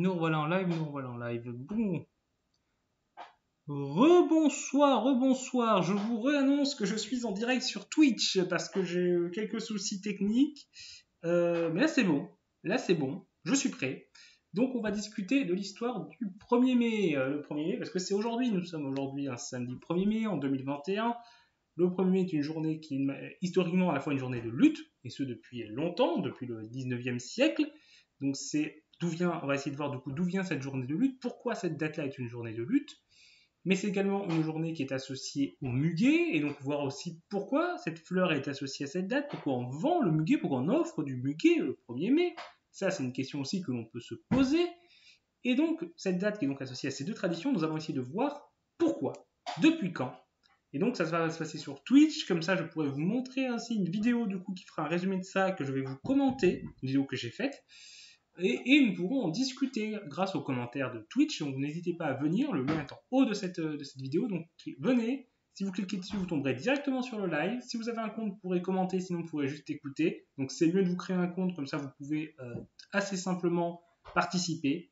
Nous revoilà en live, nous revoilà en live. Bon. Rebonsoir, rebonsoir. Je vous réannonce que je suis en direct sur Twitch parce que j'ai quelques soucis techniques. Euh, mais là c'est bon. Là c'est bon. Je suis prêt. Donc on va discuter de l'histoire du 1er mai. Euh, le 1er mai, parce que c'est aujourd'hui, nous sommes aujourd'hui un samedi 1er mai en 2021. Le 1er mai est une journée qui est historiquement à la fois une journée de lutte, et ce depuis longtemps, depuis le 19e siècle. Donc c'est d'où vient, on va essayer de voir du coup d'où vient cette journée de lutte, pourquoi cette date-là est une journée de lutte, mais c'est également une journée qui est associée au muguet, et donc voir aussi pourquoi cette fleur est associée à cette date, pourquoi on vend le muguet, pourquoi on offre du muguet le 1er mai. Ça, c'est une question aussi que l'on peut se poser. Et donc, cette date qui est donc associée à ces deux traditions, nous avons essayé de voir pourquoi, depuis quand. Et donc, ça va se passer sur Twitch, comme ça, je pourrais vous montrer ainsi une vidéo du coup qui fera un résumé de ça, que je vais vous commenter, une vidéo que j'ai faite. Et, nous pourrons en discuter grâce aux commentaires de Twitch. Donc n'hésitez pas à venir, le lien est en haut de cette, cette vidéo. Donc venez, si vous cliquez dessus, vous tomberez directement sur le live. Si vous avez un compte, vous pourrez commenter, sinon vous pourrez juste écouter. Donc c'est mieux de vous créer un compte, comme ça vous pouvez euh, assez simplement participer.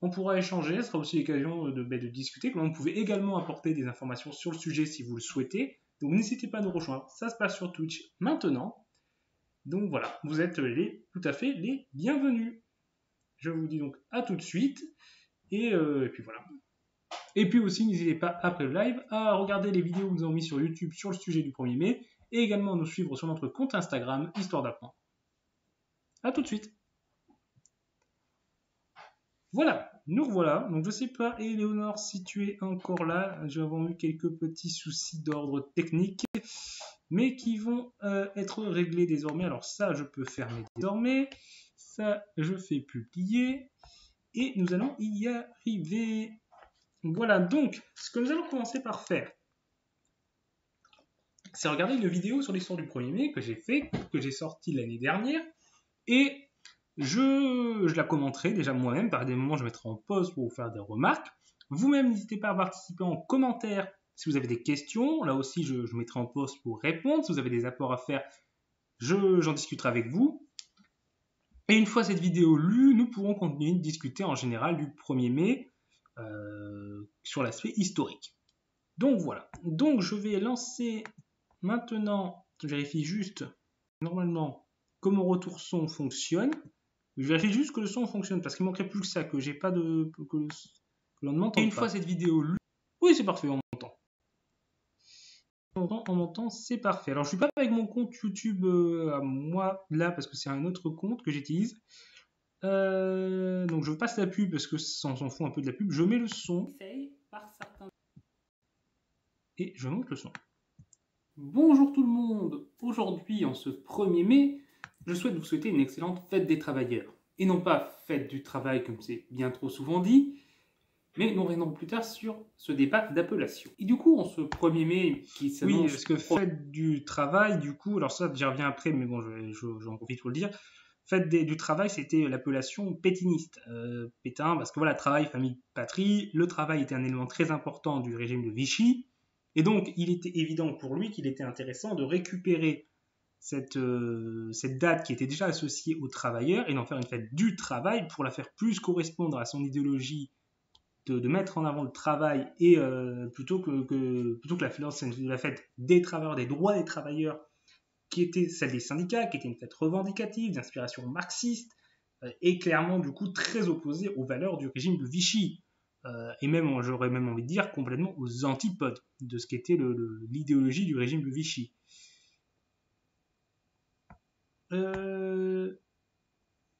On pourra échanger, ce sera aussi l'occasion de, ben, de discuter. Vous pouvez également apporter des informations sur le sujet si vous le souhaitez. Donc n'hésitez pas à nous rejoindre. Ça se passe sur Twitch maintenant. Donc voilà, vous êtes tout à fait les bienvenus. Je vous dis donc à tout de suite. Euh, et, puis voilà. Et puis aussi, n'hésitez pas après le live à regarder les vidéos que nous avons mis sur YouTube sur le sujet du 1er mai et également à nous suivre sur notre compte Instagram Histoire d'apprendre. A tout de suite. Voilà, nous revoilà. Donc je sais pas, Eleonore, si tu es encore là, j'ai eu quelques petits soucis d'ordre technique, mais qui vont euh, être réglés désormais. Alors ça, je peux fermer désormais je fais publier. Et nous allons y arriver. Voilà, donc, ce que nous allons commencer par faire, c'est regarder une vidéo sur l'histoire du 1er mai que j'ai fait, que j'ai sorti l'année dernière. Et je, la commenterai déjà moi-même. Par des moments, je mettrai en pause pour vous faire des remarques. Vous-même, n'hésitez pas à participer en commentaire si vous avez des questions. Là aussi, je mettrai en pause pour répondre. Si vous avez des apports à faire, j'en discuterai avec vous. Et une fois cette vidéo lue, nous pourrons continuer de discuter en général du 1er mai euh, sur l'aspect historique. Donc voilà. Donc je vais lancer maintenant, je vérifie juste normalement comment retour son fonctionne. Je vérifie juste que le son fonctionne parce qu'il manquerait plus que ça, que j'ai pas de. que, l'on ne m'entende Et une fois cette vidéo lue, oui c'est parfait, on en montant, c'est parfait. Alors, je suis pas avec mon compte YouTube euh, à moi là parce que c'est un autre compte que j'utilise. Euh, donc, je passe la pub parce que ça s'en fout un peu de la pub. Je mets le son. Et je monte le son. Bonjour tout le monde. Aujourd'hui, en ce 1er mai, je souhaite vous souhaiter une excellente fête des travailleurs. Et non pas fête du travail comme c'est bien trop souvent dit, mais nous reviendrons plus tard sur ce débat d'appellation. Et du coup, en ce 1er mai qui s'annonce... Oui, parce que fête du travail, du coup, alors ça, j'y reviens après, mais bon, j'en profite pour le dire. Fête du travail, c'était l'appellation pétiniste. Euh, pétain, parce que voilà, travail, famille, patrie. Le travail était un élément très important du régime de Vichy. Et donc, il était évident pour lui qu'il était intéressant de récupérer cette, euh, cette date qui était déjà associée aux travailleurs et d'en faire une fête du travail pour la faire plus correspondre à son idéologie de, mettre en avant le travail et euh, plutôt que, plutôt que la, fête des travailleurs, des droits des travailleurs, qui était celle des syndicats, qui était une fête revendicative, d'inspiration marxiste, euh, et clairement du coup très opposée aux valeurs du régime de Vichy. Euh, et même, j'aurais même envie de dire, complètement aux antipodes de ce qu'était l'idéologie du régime de Vichy.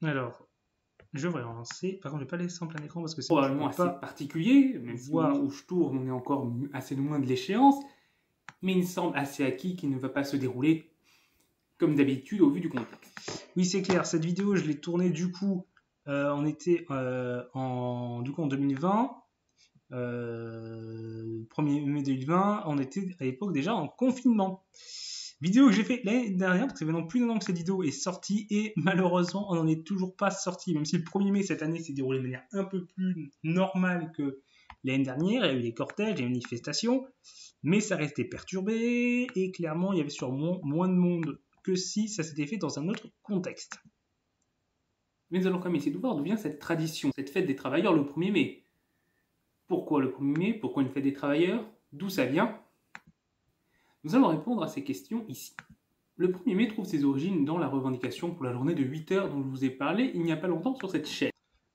Alors, je vais relancer. Par contre, je vais pas laisser en plein écran parce que c'est probablement assez particulier. Même voir où je tourne, on est encore assez loin de l'échéance. Mais il me semble assez acquis qu'il ne va pas se dérouler comme d'habitude au vu du contexte. Oui, c'est clair. Cette vidéo, je l'ai tournée du coup, euh, on était euh, en, du coup, en 2020. Euh, 1er mai 2020, on était à l'époque déjà en confinement. Vidéo que j'ai fait l'année dernière, parce que maintenant plus d'un an que cette vidéo est sortie, et malheureusement, on n'en est toujours pas sorti. Même si le 1er mai cette année s'est déroulé de manière un peu plus normale que l'année dernière, il y a eu des cortèges, des manifestations, mais ça restait perturbé, et clairement, il y avait sûrement moins de monde que si ça s'était fait dans un autre contexte. Mais nous allons quand même essayer de voir d'où vient cette tradition, cette fête des travailleurs le 1er mai? Pourquoi le 1er mai? Pourquoi une fête des travailleurs? D'où ça vient? Nous allons répondre à ces questions ici. Le 1er mai trouve ses origines dans la revendication pour la journée de 8 heures dont je vous ai parlé il n'y a pas longtemps sur cette chaîne.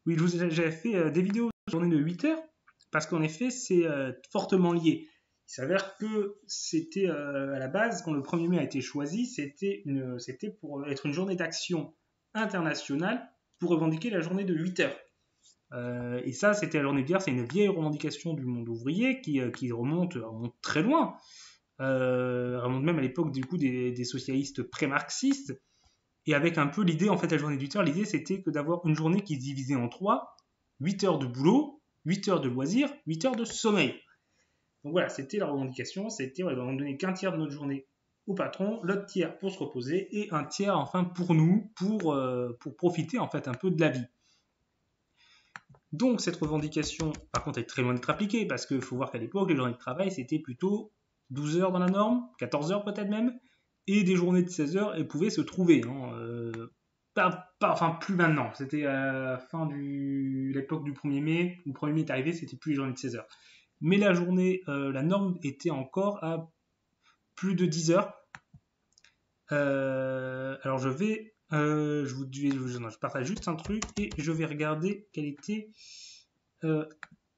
Oui, j'avais fait euh, des vidéos sur la journée de 8 heures parce qu'en effet, c'est euh, fortement lié. Il s'avère que c'était euh, à la base, quand le 1er mai a été choisi, c'était pour être une journée d'action internationale pour revendiquer la journée de 8 heures. Et ça, c'était la journée d'hier, c'est une vieille revendication du monde ouvrier qui, euh, remonte, très loin. Euh, même à l'époque du coup des, socialistes pré-marxistes. Et avec un peu l'idée, en fait, la journée 8 heures, l'idée c'était que d'avoir une journée qui se divisait en trois 8 heures de boulot, 8 heures de loisirs, 8 heures de sommeil. Donc voilà, c'était la revendication, c'était on va donner qu'un tiers de notre journée au patron, l'autre tiers pour se reposer et un tiers enfin pour nous, pour, pour profiter en fait un peu de la vie. Donc cette revendication, par contre, est très loin d'être appliquée, parce qu'il faut voir qu'à l'époque, les journées de travail, c'était plutôt 12 heures dans la norme, 14 heures peut-être même, et des journées de 16 heures, elles pouvaient se trouver. Hein, euh, pas, enfin, plus maintenant. C'était à la fin de l'époque du 1er mai. Le 1er mai est arrivé, c'était plus les journées de 16 heures. Mais la journée, euh, la norme était encore à plus de 10 heures. Euh, alors je vais je vous dis, je, partage juste un truc et je vais regarder quel était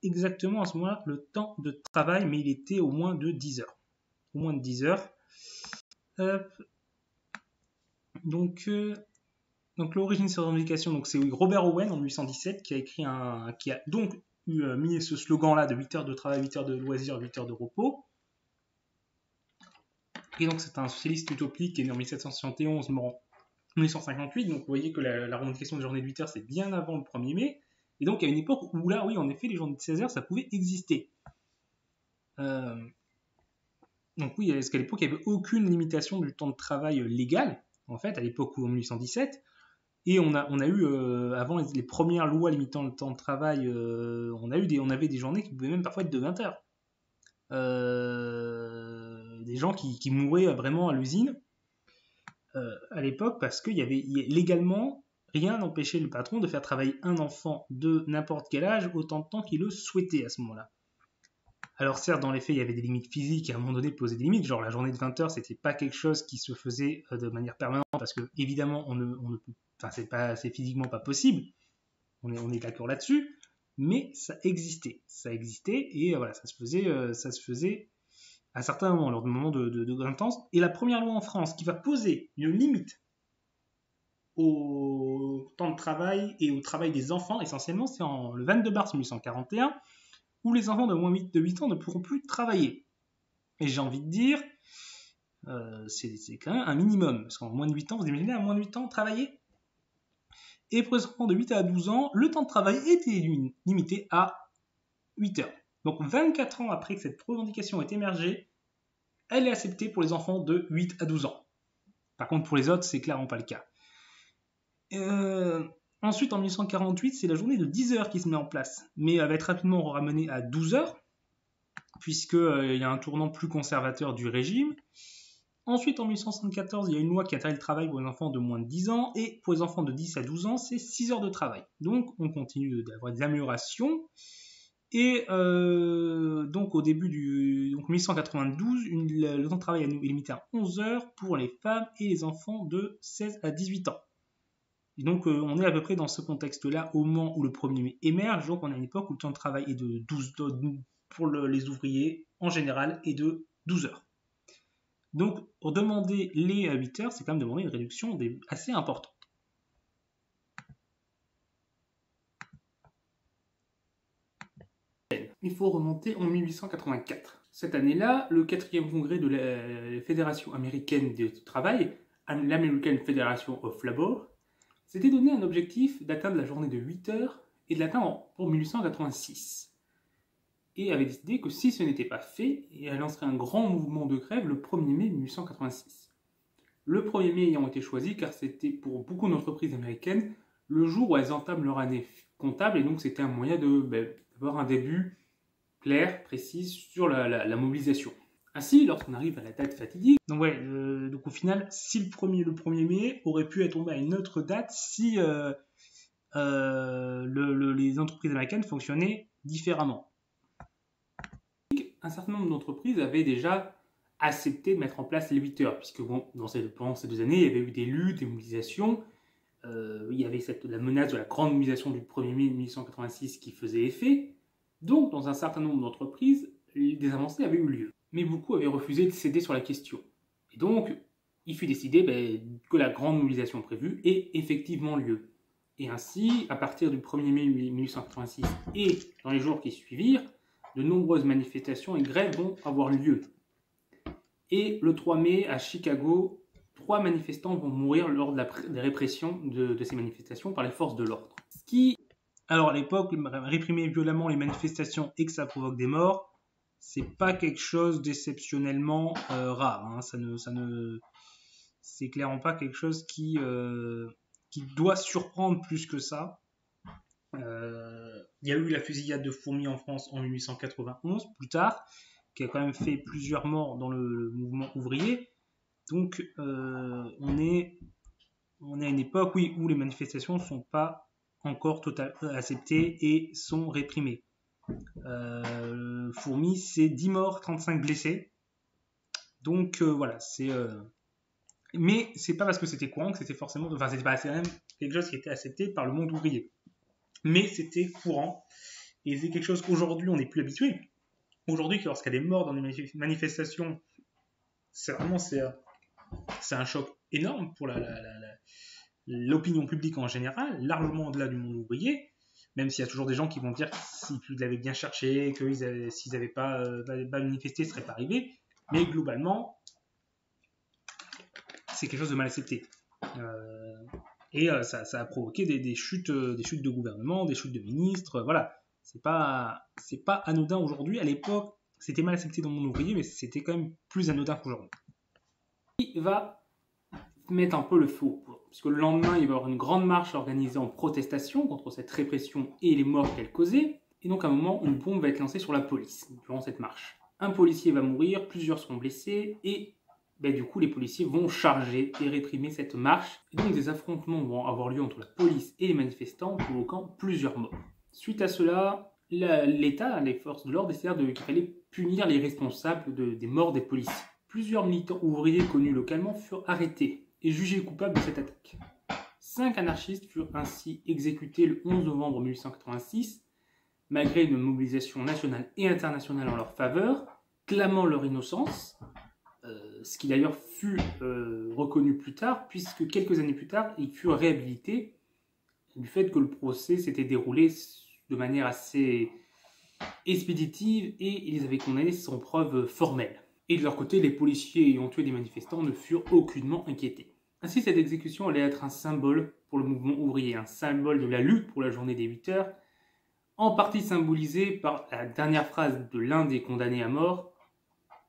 exactement à ce moment-là le temps de travail, mais il était au moins de 10 heures. Au moins de 10 heures. Donc, euh, donc l'origine de cette revendication, donc c'est Robert Owen en 1817 qui a écrit un, qui a donc mis ce slogan-là de 8 heures de travail, 8 heures de loisirs, 8 heures de repos. Et donc c'est un socialiste utopique qui est né en 1771, mort 1858, donc vous voyez que la, revendication de journée de 8 heures, c'est bien avant le 1er mai. Et donc, a une époque où là, oui, en effet, les journées de 16 heures, ça pouvait exister. Euh, donc oui, parce qu'à l'époque, il n'y avait aucune limitation du temps de travail légal, en fait, à l'époque où en 1817. Et on a, on a eu, euh, avant les, premières lois limitant le temps de travail, euh, on, avait des journées qui pouvaient même parfois être de 20 heures. des gens qui, mouraient vraiment à l'usine euh, à l'époque parce qu'il y avait légalement rien n'empêchait le patron de faire travailler un enfant de n'importe quel âge autant de temps qu'il le souhaitait à ce moment-là. Alors certes, dans les faits, il y avait des limites physiques et à un moment donné, poser des limites, genre la journée de 20 heures, c'était pas quelque chose qui se faisait euh, de manière permanente parce que évidemment, on ne, c'est pas, c'est physiquement pas possible. On est, d'accord là-dessus, mais ça existait, ça existait et voilà, ça se faisait, euh, ça se faisait à certains moments, lors de moments de, de, intense. Et la première loi en France qui va poser une limite au temps de travail et au travail des enfants, essentiellement, c'est le 22 mars 1841, où les enfants de moins de 8 ans ne pourront plus travailler. Et j'ai envie de dire, euh, c'est quand même un minimum, parce qu'en moins de 8 ans, vous imaginez à moins de 8 ans travailler? Et pour les enfants de 8 à 12 ans, le temps de travail était limité à 8 heures. Donc 24 ans après que cette revendication ait émergé, elle est acceptée pour les enfants de 8 à 12 ans. Par contre, pour les autres, c'est clairement pas le cas. Euh, ensuite, en 1848, c'est la journée de 10 heures qui se met en place, mais elle va être rapidement ramenée à 12 heures, puisqu'il euh, y a un tournant plus conservateur du régime. Ensuite, en 1874, il y a une loi qui interdit le travail pour les enfants de moins de 10 ans, et pour les enfants de 10 à 12 ans, c'est 6 heures de travail. Donc, on continue d'avoir des améliorations. Et euh, donc au début du donc 1892, le temps de travail est limité à 11 heures pour les femmes et les enfants de 16 à 18 ans. Et donc euh, on est à peu près dans ce contexte-là au moment où le premier mai émerge. Donc on a une époque où le temps de travail est de 12 pour les ouvriers en général est de 12 heures. Donc pour demander les 8 heures, c'est quand même demander une réduction assez importante. il faut remonter en 1884. Cette année-là, le quatrième congrès de la Fédération américaine du travail, l'American Federation of Labor, s'était donné un objectif d'atteindre la journée de 8 heures et de l'atteindre pour 1886. Et avait décidé que si ce n'était pas fait, elle lancerait un grand mouvement de grève le 1er mai 1886. Le 1er mai ayant été choisi car c'était pour beaucoup d'entreprises américaines le jour où elles entament leur année comptable et donc c'était un moyen ben, d'avoir un début claire, précise sur la, mobilisation. Ainsi, lorsqu'on arrive à la date fatidique... Donc ouais, euh, donc au final, si le 1er, le 1er mai aurait pu être tombé à une autre date si, euh, les entreprises américaines fonctionnaient différemment. Un certain nombre d'entreprises avaient déjà accepté de mettre en place les 8 heures, puisque dans ces, pendant ces deux années, il y avait eu des luttes, des mobilisations, euh, il y avait cette, la menace de la grande mobilisation du 1er mai 1886 qui faisait effet. Donc, dans un certain nombre d'entreprises, des avancées avaient eu lieu. Mais beaucoup avaient refusé de céder sur la question. Et donc, il fut décidé ben, que la grande mobilisation prévue ait effectivement lieu. Et ainsi, à partir du 1er mai 1886 et dans les jours qui suivirent, de nombreuses manifestations et grèves vont avoir lieu. Et le 3 mai, à Chicago, trois manifestants vont mourir lors de la des répressions de, ces manifestations par les forces de l'ordre. Ce qui, alors à l'époque, réprimer violemment les manifestations et que ça provoque des morts, c'est pas quelque chose d'exceptionnellement euh, rare. Hein. Ça ne, ça ne, c'est clairement pas quelque chose qui, euh, qui doit surprendre plus que ça. Euh, il y a eu la fusillade de Fourmi en France en 1891, plus tard, qui a quand même fait plusieurs morts dans le mouvement ouvrier. Donc, on, est, on est à une époque où les manifestations ne sont pas encore totalement acceptées et sont réprimées. Euh, Fourmi, c'est 10 morts, 35 blessés. Donc euh, voilà, c'est. Euh... Mais c'est pas parce que c'était courant que c'était forcément. Enfin, c'était pas même quelque chose qui était accepté par le monde ouvrier. Mais c'était courant. Et c'est quelque chose qu'aujourd'hui on n'est plus habitué. Aujourd'hui, a des morts dans des manifestations, c'est vraiment c'est c'est un choc énorme pour l'opinion publique en général, largement au-delà du monde ouvrier, même s'il y a toujours des gens qui vont dire qu'ils l'avaient bien cherché, que s'ils n'avaient pas, euh, pas, manifesté, ce ne serait pas arrivé. Mais globalement, c'est quelque chose de mal accepté. Euh, et euh, ça, a provoqué des, chutes, de gouvernement, des chutes de ministres. voilà, c'est pas, pas anodin aujourd'hui. À l'époque, c'était mal accepté dans monde ouvrier, mais c'était quand même plus anodin qu'aujourd'hui va mettre un peu le feu puisque le lendemain, il va y avoir une grande marche organisée en protestation contre cette répression et les morts qu'elle causait. Et donc, à un moment, une bombe va être lancée sur la police durant cette marche. Un policier va mourir, plusieurs seront blessés, et ben, du coup, les policiers vont charger et réprimer cette marche. Et donc, des affrontements vont avoir lieu entre la police et les manifestants, provoquant plusieurs morts. Suite à cela, l'État, les forces de l'ordre, décidèrent qu'il fallait punir les responsables des morts des policiers. Plusieurs militants ouvriers connus localement furent arrêtés et jugés coupables de cette attaque. Cinq anarchistes furent ainsi exécutés le 11 novembre 1886, malgré une mobilisation nationale et internationale en leur faveur, clamant leur innocence, euh, ce qui d'ailleurs fut euh, reconnu plus tard, puisque quelques années plus tard, ils furent réhabilités du fait que le procès s'était déroulé de manière assez expéditive et ils avaient condamné sans preuve formelle. Et de leur côté, les policiers ayant tué des manifestants ne furent aucunement inquiétés. Ainsi, cette exécution allait être un symbole pour le mouvement ouvrier, un symbole de la lutte pour la journée des 8 heures, en partie symbolisé par la dernière phrase de l'un des condamnés à mort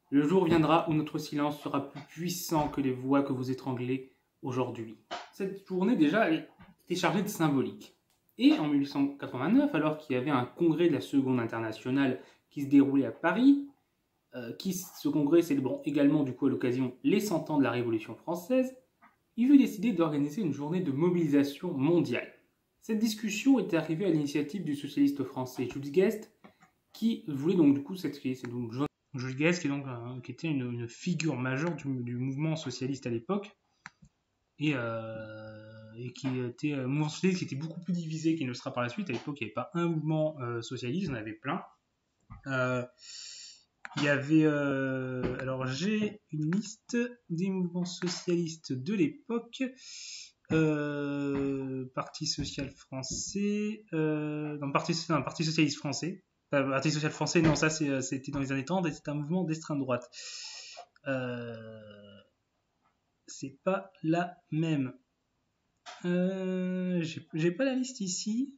Le jour viendra où notre silence sera plus puissant que les voix que vous étranglez aujourd'hui. Cette journée, déjà, était chargée de symbolique. Et en 1889, alors qu'il y avait un congrès de la Seconde Internationale qui se déroulait à Paris, euh, qui, ce congrès célébrant également du coup à l'occasion les 100 ans de la Révolution française, il fut décidé d'organiser une journée de mobilisation mondiale. Cette discussion était arrivée à l'initiative du socialiste français Jules Guest, qui voulait donc du coup cette donc Jules Guest qui, qui était une, figure majeure du, mouvement socialiste à l'époque et, euh, qui était un mouvement socialiste qui était beaucoup plus divisé qu'il ne sera par la suite. À l'époque, il n'y avait pas un mouvement euh, socialiste, il y en avait plein. Il y avait. Euh, alors, j'ai une liste des mouvements socialistes de l'époque. Euh, Parti social français. Euh, non, Parti, socialiste français. Parti social français, non, ça c'était dans les années 30 et c'était un mouvement d'extrême droite. c'est pas la même. j'ai pas la liste ici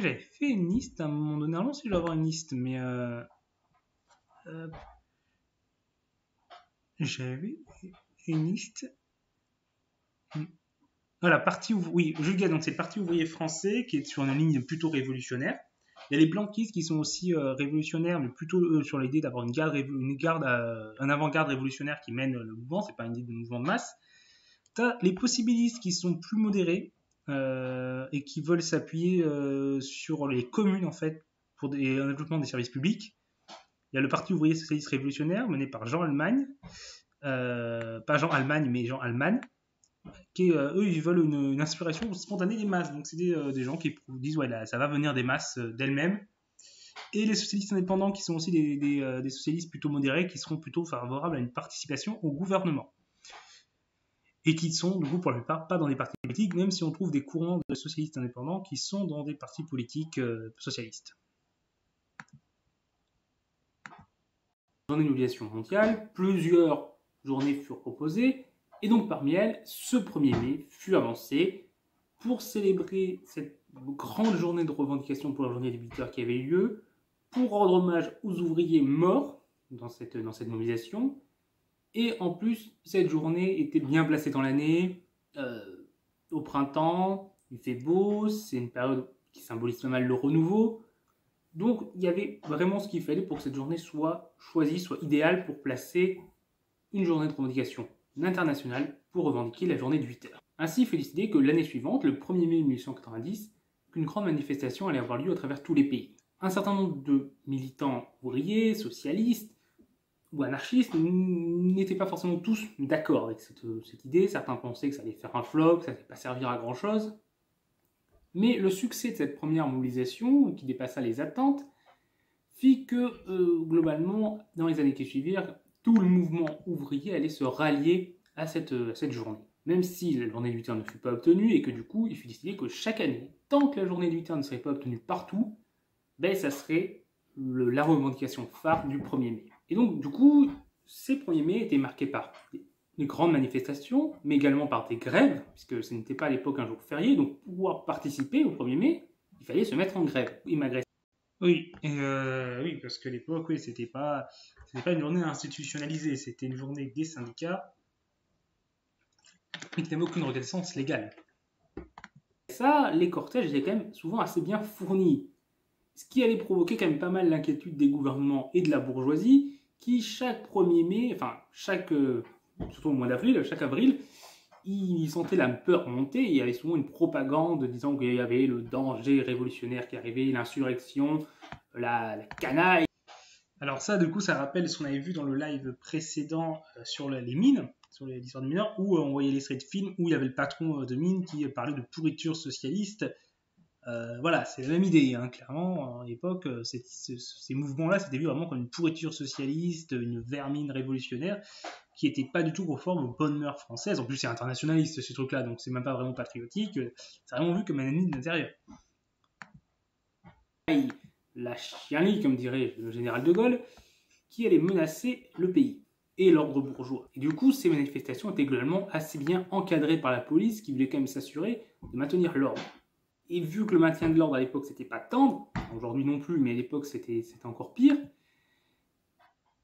j'avais fait une liste à un moment donné. Non, si je dois avoir une liste, mais. Euh, euh, j'avais une liste. Voilà, parti oui, je donc c'est le Parti ouvrier français qui est sur une ligne plutôt révolutionnaire. Il y a les blanquistes qui sont aussi euh, révolutionnaires, mais plutôt sur l'idée d'avoir une garde, une garde un avant-garde révolutionnaire qui mène le mouvement, c'est pas une idée de mouvement de masse. Tu as les possibilistes qui sont plus modérés, et qui veulent s'appuyer sur les communes en fait pour des, un développement des services publics. Il y a le Parti ouvrier socialiste révolutionnaire mené par Jean Allemagne, pas Jean Allemagne mais Jean Allemagne, qui eux ils veulent une, inspiration spontanée des masses. Donc c'est des, gens qui disent ouais là, ça va venir des masses d'elles-mêmes et les socialistes indépendants qui sont aussi des, des, socialistes plutôt modérés qui seront plutôt favorables à une participation au gouvernement et qui sont, du coup, pour la plupart, pas dans des partis politiques, même si on trouve des courants de socialistes indépendants qui sont dans des partis politiques euh, socialistes. Journée de mobilisation mondiale, plusieurs journées furent proposées, et donc parmi elles, ce 1er mai fut avancé pour célébrer cette grande journée de revendication pour la journée des militaires qui avait eu lieu, pour rendre hommage aux ouvriers morts dans cette, dans cette mobilisation, et en plus, cette journée était bien placée dans l'année. Euh, au printemps, il fait beau, c'est une période qui symbolise pas mal le renouveau. Donc il y avait vraiment ce qu'il fallait pour que cette journée soit choisie, soit idéale pour placer une journée de revendication internationale pour revendiquer la journée de 8 heures. Ainsi, fait décider que l'année suivante, le 1er mai 1890, qu'une grande manifestation allait avoir lieu à travers tous les pays. Un certain nombre de militants ouvriers, socialistes, ou anarchistes n'étaient pas forcément tous d'accord avec cette, idée. Certains pensaient que ça allait faire un flop, que ça n'allait pas servir à grand chose. Mais le succès de cette première mobilisation, qui dépassa les attentes, fit que, euh, globalement, dans les années qui suivirent, tout le mouvement ouvrier allait se rallier à cette, journée. Même si la journée de 8 heures ne fut pas obtenue, et que du coup, il fut décidé que chaque année, tant que la journée de 8 heures ne serait pas obtenue partout, ben, ça serait la revendication phare du 1er mai. Et donc, du coup, ces 1er mai étaient marqués par des grandes manifestations, mais également par des grèves, puisque ce n'était pas à l'époque un jour férié, donc pour pouvoir participer au 1er mai, il fallait se mettre en grève. Malgré oui, euh, oui, parce que l'époque, oui, c'était pas, c'était pas une journée institutionnalisée, c'était une journée des syndicats, mais qui n'avait aucune reconnaissance légale. Ça, les cortèges étaient quand même souvent assez bien fournis, ce qui allait provoquer quand même pas mal l'inquiétude des gouvernements et de la bourgeoisie, qui chaque 1er mai, enfin chaque, euh, surtout au mois d'avril, chaque avril, ils sentaient la peur monter. Il y avait souvent une propagande disant qu'il y avait le danger révolutionnaire qui arrivait, l'insurrection, la, canaille. Alors ça, du coup, ça rappelle ce qu'on avait vu dans le live précédent euh, sur les mines, sur l'histoire de mineurs, où euh, on voyait les de films où il y avait le patron de mine qui parlait de pourriture socialiste euh, voilà, c'est la même idée, hein, clairement. À l'époque, euh, ces mouvements-là, c'était vu vraiment comme une pourriture socialiste, une vermine révolutionnaire, qui n'était pas du tout conforme aux bonnes mœurs françaises. En plus, c'est internationaliste ce truc-là, donc c'est même pas vraiment patriotique. C'est vraiment vu comme un ennemi de l'intérieur. La chienlit, comme dirait le général de Gaulle, qui allait menacer le pays et l'ordre bourgeois. Et du coup, ces manifestations étaient globalement assez bien encadrées par la police, qui voulait quand même s'assurer de maintenir l'ordre. Et vu que le maintien de l'ordre à l'époque c'était pas tendre, aujourd'hui non plus, mais à l'époque c'était encore pire,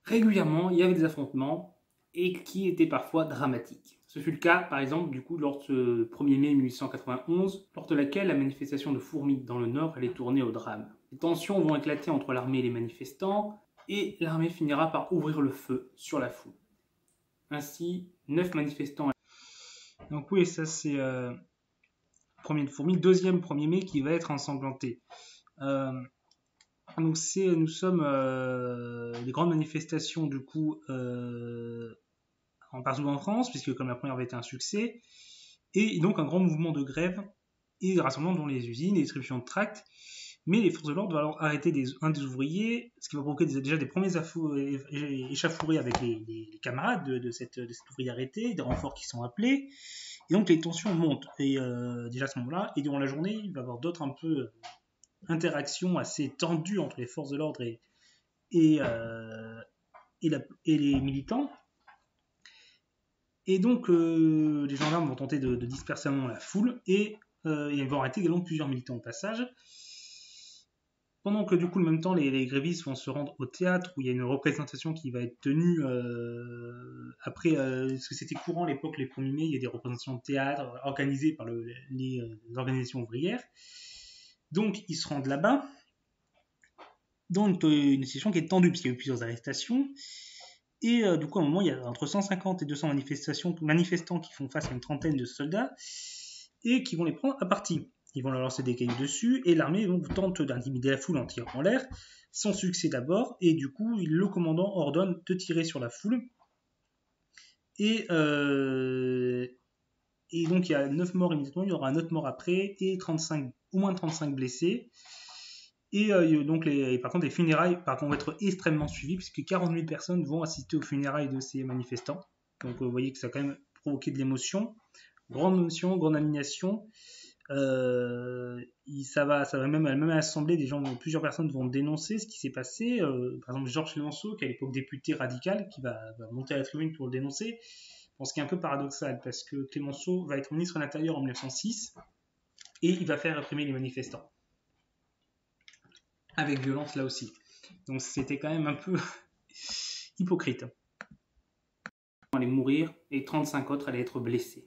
régulièrement il y avait des affrontements et qui étaient parfois dramatiques. Ce fut le cas par exemple du coup lors de ce 1er mai 1891, lors de laquelle la manifestation de Fourmi dans le nord allait tourner au drame. Les tensions vont éclater entre l'armée et les manifestants, et l'armée finira par ouvrir le feu sur la foule. Ainsi, neuf manifestants. Donc oui, ça c'est euh, de fourmi, deuxième 1er mai qui va être ensanglanté. Euh, donc c'est, nous sommes euh, les grandes manifestations du coup euh, en partout en France, puisque comme la première avait été un succès, et donc un grand mouvement de grève et rassemblement dans les usines et distribution de tracts. Mais les forces de l'ordre vont alors arrêter un des ouvriers, ce qui va provoquer déjà des premiers échafourés avec les, camarades de, de, de cet ouvrier arrêté, des renforts qui sont appelés. Et donc les tensions montent. Et euh, déjà à ce moment-là, et durant la journée, il va y avoir d'autres un peu euh, interactions assez tendues entre les forces de l'ordre et, euh, les militants. Et donc les gendarmes vont tenter de, disperser un la foule et ils vont arrêter également plusieurs militants au passage. Pendant que du coup, le même temps, les, grévistes vont se rendre au théâtre où il y a une représentation qui va être tenue euh, après, euh, parce que c'était courant à l'époque, les 1er mai, il y a des représentations de théâtre organisées par les, euh, organisations ouvrières. Donc, ils se rendent là-bas dans une, situation qui est tendue, puisqu'il y a eu plusieurs arrestations. Et du coup, à un moment, il y a entre 150 et 200 manifestations, manifestants qui font face à une trentaine de soldats. et qui vont les prendre à partie. Ils vont leur lancer des cailloux dessus et l'armée tente d'intimider la foule en tirant en l'air, sans succès d'abord, et du coup le commandant ordonne de tirer sur la foule. Et, euh, donc il y a 9 morts immédiatement, il y aura un autre mort après, et 35, au moins 35 blessés. Et euh, donc, les, par contre, les funérailles vont être extrêmement suivies, puisque 40 000 personnes vont assister aux funérailles de ces manifestants. Donc, vous voyez que ça a quand même provoqué de l'émotion. Grande émotion, grande animation. Euh, ça, va, même à des gens, plusieurs personnes vont dénoncer ce qui s'est passé. par exemple, Georges Clemenceau, qui est à l'époque député radical, qui va, monter à la tribune pour le dénoncer. Bon, ce qui est un peu paradoxal, parce que Clemenceau va être ministre de l'Intérieur en 1906, et il va faire réprimer les manifestants avec violence là aussi. Donc c'était quand même un peu hypocrite. allait mourir et 35 autres allaient être blessés.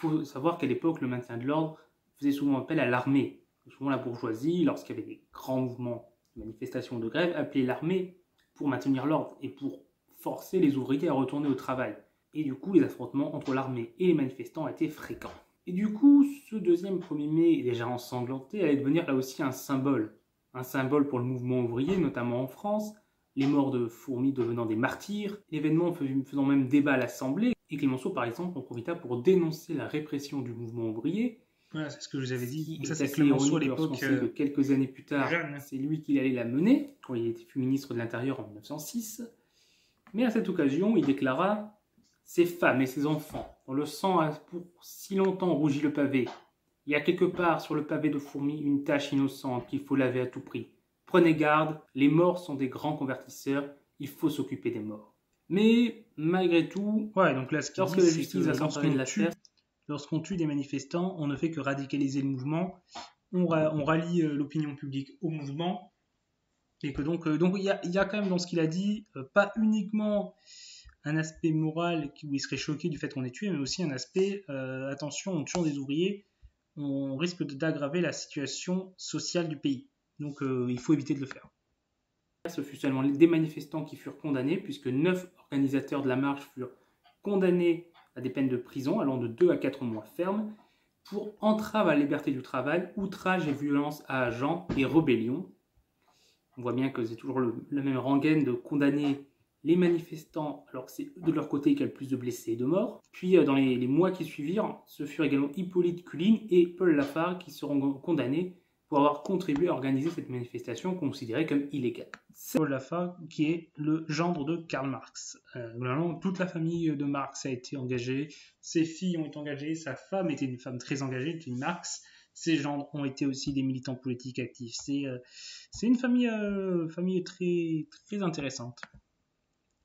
Faut savoir qu'à l'époque, le maintien de l'ordre faisait souvent appel à l'armée. Souvent la bourgeoisie, lorsqu'il y avait des grands mouvements manifestations de grève, appelait l'armée pour maintenir l'ordre et pour forcer les ouvriers à retourner au travail. Et du coup, les affrontements entre l'armée et les manifestants étaient fréquents. Et du coup, ce deuxième 1er mai, déjà ensanglanté, allait devenir là aussi un symbole un symbole pour le mouvement ouvrier, notamment en France, les morts de fourmis devenant des martyrs, l'événement faisant même débat à l'Assemblée, et Clémenceau, par exemple, en profita pour dénoncer la répression du mouvement ouvrier. Voilà, c'est ce que je vous avais dit. Ça, c'est Clémenceau à l'époque. Euh, quelques années plus tard, c'est lui qui allait la mener, quand il était ministre de l'Intérieur en 1906. Mais à cette occasion, il déclara Ces femmes et ces enfants, dont le sang a pour si longtemps rougi le pavé, il y a quelque part sur le pavé de fourmis une tache innocente qu'il faut laver à tout prix. Prenez garde, les morts sont des grands convertisseurs, il faut s'occuper des morts. Mais malgré tout, ouais, donc là, ce lorsque la justice de lorsqu'on tue des manifestants, on ne fait que radicaliser le mouvement, on, rallie euh, l'opinion publique au mouvement, et que donc, euh, donc il y, a, y, a, quand même dans ce qu'il a dit, euh, pas uniquement un aspect moral où il serait choqué du fait qu'on ait tué, mais aussi un aspect, attention, on tue des ouvriers, on risque d'aggraver la situation sociale du pays. Donc euh, il faut éviter de le faire. Ce fut seulement des manifestants qui furent condamnés, puisque neuf organisateurs de la marche furent condamnés à des peines de prison allant de 2 à 4 mois fermes pour entrave à la liberté du travail, outrage et violence à agents et rébellion. On voit bien que c'est toujours le, la même rengaine de condamner les manifestants, alors que c'est de leur côté qu'il y a le plus de blessés et de morts. Puis euh, dans les, mois qui suivirent, ce furent également Hippolyte Culline et Paul Lafargue qui seront condamnés pour avoir contribué à organiser cette manifestation considérée comme illégale. Paul Lafargue qui est le gendre de Karl Marx. Euh, toute la famille de Marx a été engagée, ses filles ont été engagées, sa femme était une femme très engagée, une Marx. Ses gendres ont été aussi des militants politiques actifs. C'est euh, une famille, euh, famille très, très intéressante.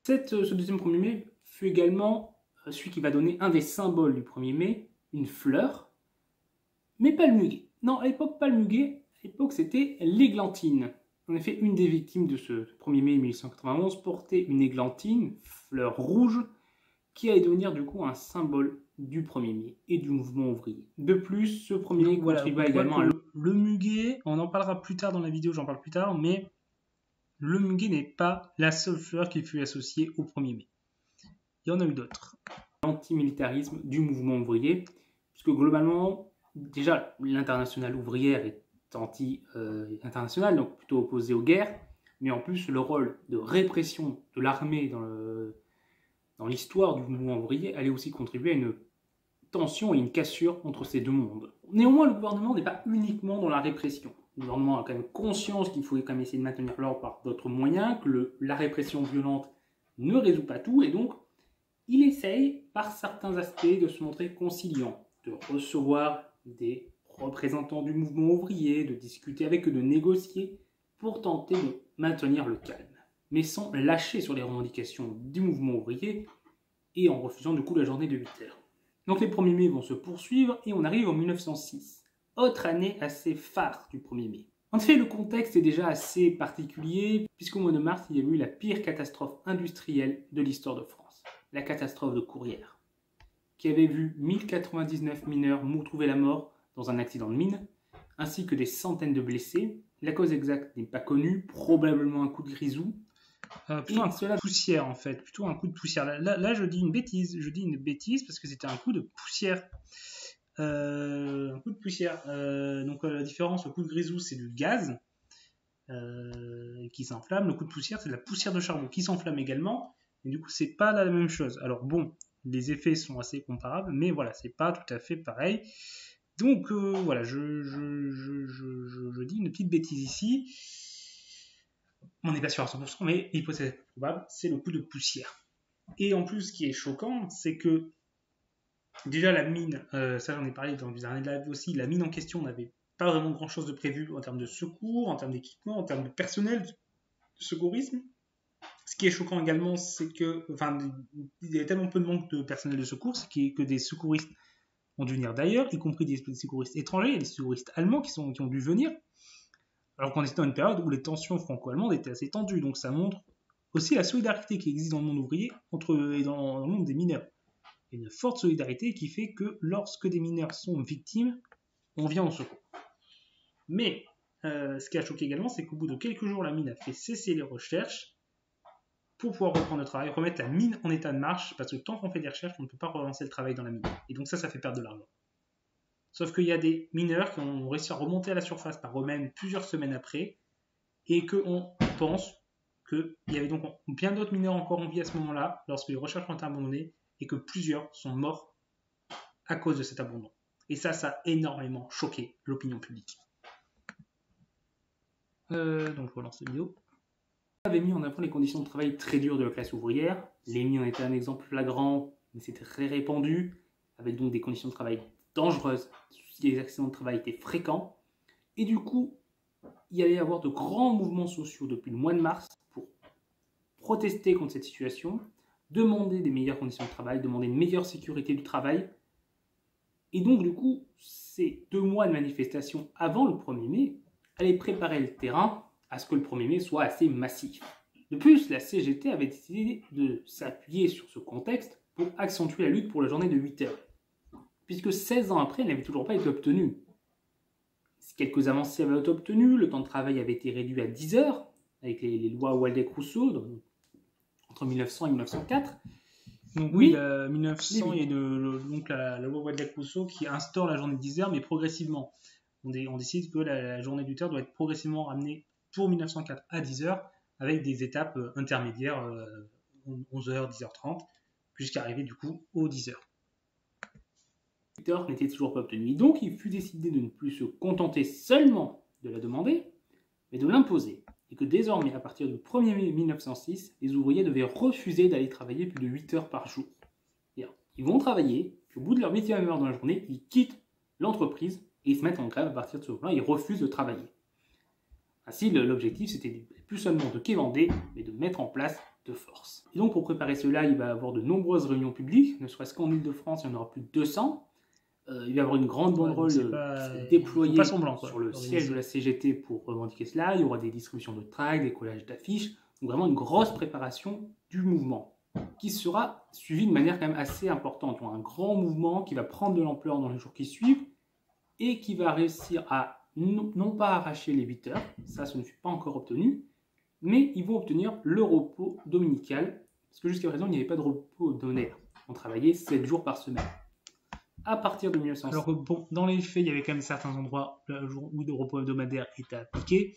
Cette, euh, ce deuxième 1er mai fut également euh, celui qui va donner un des symboles du 1er mai, une fleur, mais pas le muguet. Non, à l'époque, pas le muguet, à l'époque, c'était l'églantine. En effet, une des victimes de ce 1er mai 1891 portait une églantine, fleur rouge, qui allait devenir du coup un symbole du 1er mai et du mouvement ouvrier. De plus, ce 1er mai contribua également à... Le muguet, on en parlera plus tard dans la vidéo, j'en parle plus tard, mais le muguet n'est pas la seule fleur qui fut associée au 1er mai. Il y en a eu d'autres. L'antimilitarisme du mouvement ouvrier, puisque globalement, déjà, l'internationale ouvrière est anti-internationale, donc plutôt opposée aux guerres, mais en plus, le rôle de répression de l'armée dans l'histoire du mouvement ouvrier allait aussi contribuer à une tension et une cassure entre ces deux mondes. Néanmoins, le gouvernement n'est pas uniquement dans la répression le gouvernement a quand même conscience qu'il faut quand même essayer de maintenir l'ordre par d'autres moyens, que la répression violente ne résout pas tout, et donc il essaye par certains aspects de se montrer conciliant, de recevoir des représentants du mouvement ouvrier, de discuter avec eux, de négocier pour tenter de maintenir le calme, mais sans lâcher sur les revendications du mouvement ouvrier et en refusant du coup la journée de 8 heures. Donc les premiers mai vont se poursuivre et on arrive en 1906 autre année assez phare du 1er mai. En effet, le contexte est déjà assez particulier, puisqu'au mois de mars, il y a eu la pire catastrophe industrielle de l'histoire de France, la catastrophe de Courrières, qui avait vu 1099 mineurs trouver la mort dans un accident de mine, ainsi que des centaines de blessés. La cause exacte n'est pas connue, probablement un coup de grisou. Euh, plutôt un coup de poussière en fait, plutôt un coup de poussière. Là, là, je dis une bêtise, je dis une bêtise parce que c'était un coup de poussière. un coup de poussière. donc la différence, le coup de grisou, c'est du gaz qui s'enflamme. Le coup de poussière, c'est de la poussière de charbon qui s'enflamme également. Et du coup, c'est pas la même chose. Alors bon, les effets sont assez comparables, mais voilà, c'est pas tout à fait pareil. Donc voilà, je, je, dis une petite bêtise ici. On n'est pas sûr à 100%, mais hypothèse probable, c'est le coup de poussière. Et en plus, ce qui est choquant, c'est que déjà la mine, euh, ça j'en ai parlé dans le dernier live aussi, la mine en question n'avait pas vraiment grand chose de prévu en termes de secours, en termes d'équipement, en termes de personnel, de secourisme. Ce qui est choquant également, c'est que, enfin, il y a tellement peu de manque de personnel de secours, que des secouristes ont dû venir d'ailleurs, y compris des secouristes étrangers, des secouristes allemands qui, ont dû venir, alors qu'on était dans une période où les tensions franco-allemandes étaient assez tendues, donc ça montre aussi la solidarité qui existe dans le monde ouvrier entre, et dans, le monde des mineurs. Une forte solidarité qui fait que lorsque des mineurs sont victimes, on vient au secours. Mais euh, ce qui a choqué également, c'est qu'au bout de quelques jours, la mine a fait cesser les recherches pour pouvoir reprendre le travail, remettre la mine en état de marche, parce que tant qu'on fait des recherches, on ne peut pas relancer le travail dans la mine. Et donc ça, ça fait perdre de l'argent. Sauf qu'il y a des mineurs qui ont réussi à remonter à la surface par eux-mêmes plusieurs semaines après, et qu'on pense qu'il y avait donc bien d'autres mineurs encore en vie à ce moment-là, lorsque les recherches ont été abandonnées, et que plusieurs sont morts à cause de cet abandon. Et ça, ça a énormément choqué l'opinion publique. Euh, donc je relance la vidéo avait mis en avant les conditions de travail très dures de la classe ouvrière. Mines en étaient un exemple flagrant, mais c'était très répandu, avec donc des conditions de travail dangereuses. Les accidents de travail étaient fréquents. Et du coup, il allait y avoir de grands mouvements sociaux depuis le mois de mars pour protester contre cette situation, demander des meilleures conditions de travail, demander une meilleure sécurité du travail. Et donc, du coup, ces deux mois de manifestation avant le 1er mai allaient préparer le terrain à ce que le 1er mai soit assez massif. De plus, la CGT avait décidé de s'appuyer sur ce contexte pour accentuer la lutte pour la journée de 8 heures, puisque 16 ans après, elle n'avait toujours pas été obtenue. Quelques avancées avaient été obtenues, le temps de travail avait été réduit à 10 heures, avec les, lois Waldeck-Rousseau, entre 1900 et 1904. Donc oui, 1900, il y a donc la, loi Waldeck-Rousseau qui instaure la journée de 10 heures, mais progressivement. On, décide que la, la journée du terre doit être progressivement ramenée pour 1904 à 10h, avec des étapes euh, intermédiaires, 11h, euh, 10h30, jusqu'à arriver du coup aux 10h. 8 heures n'était toujours pas obtenu. Donc il fut décidé de ne plus se contenter seulement de la demander, mais de l'imposer. Et que désormais, à partir du 1er mai 1906, les ouvriers devaient refuser d'aller travailler plus de 8 heures par jour. Ils vont travailler, puis au bout de leur 8 heure dans la journée, ils quittent l'entreprise et ils se mettent en grève à partir de ce moment-là, ils refusent de travailler. Ainsi, l'objectif, c'était plus seulement de quémander, mais de mettre en place de force. Et donc, pour préparer cela, il va y avoir de nombreuses réunions publiques, ne serait-ce qu'en Ile-de-France, il y en aura plus de 200. Euh, il va y avoir une grande banderole euh, déployée sur le siège de la CGT pour revendiquer cela. Il y aura des distributions de tracts, des collages d'affiches. Donc vraiment une grosse préparation du mouvement qui sera suivi de manière quand même assez importante. un grand mouvement qui va prendre de l'ampleur dans les jours qui suivent et qui va réussir à non, pas arracher les 8 heures, ça, ce ne fut pas encore obtenu, mais ils vont obtenir le repos dominical, parce que jusqu'à présent, il n'y avait pas de repos hebdomadaire. On travaillait 7 jours par semaine. À partir de 1900. Alors, bon, dans les faits, il y avait quand même certains endroits où le repos hebdomadaire était appliqué,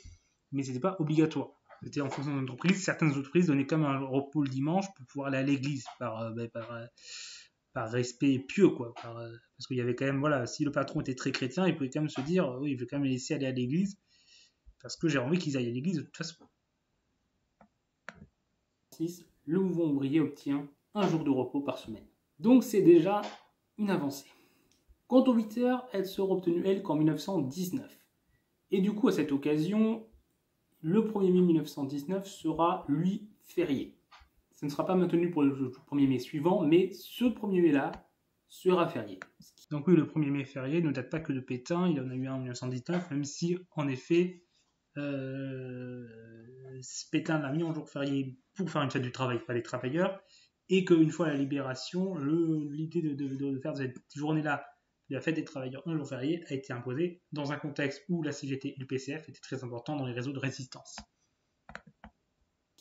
mais ce n'était pas obligatoire. C'était en fonction de l'entreprise. Certaines entreprises donnaient comme un repos le dimanche pour pouvoir aller à l'église par, euh, ben, euh, par respect pieux, quoi. Euh, parce qu'il y avait quand même, voilà, si le patron était très chrétien, il pouvait quand même se dire, oui, je vais quand même laisser aller à l'église, parce que j'ai envie qu'ils aillent à l'église de toute façon. Le mouvement ouvrier obtient un jour de repos par semaine. Donc c'est déjà une avancée. Quant aux 8 heures, elles seront obtenues, elles, qu'en 1919. Et du coup, à cette occasion, le 1er mai 1919 sera, lui, férié. Ce ne sera pas maintenu pour le 1er mai suivant, mais ce 1er mai-là sera férié. Donc oui, le 1er mai férié ne date pas que de Pétain, il y en a eu un en 1919, même si en effet, euh, Pétain l'a mis en jour férié pour faire une fête du travail, pas des travailleurs, et qu'une fois la libération, l'idée de, faire cette journée-là, la fête des travailleurs un jour férié, a été imposée dans un contexte où la CGT et le PCF étaient très importants dans les réseaux de résistance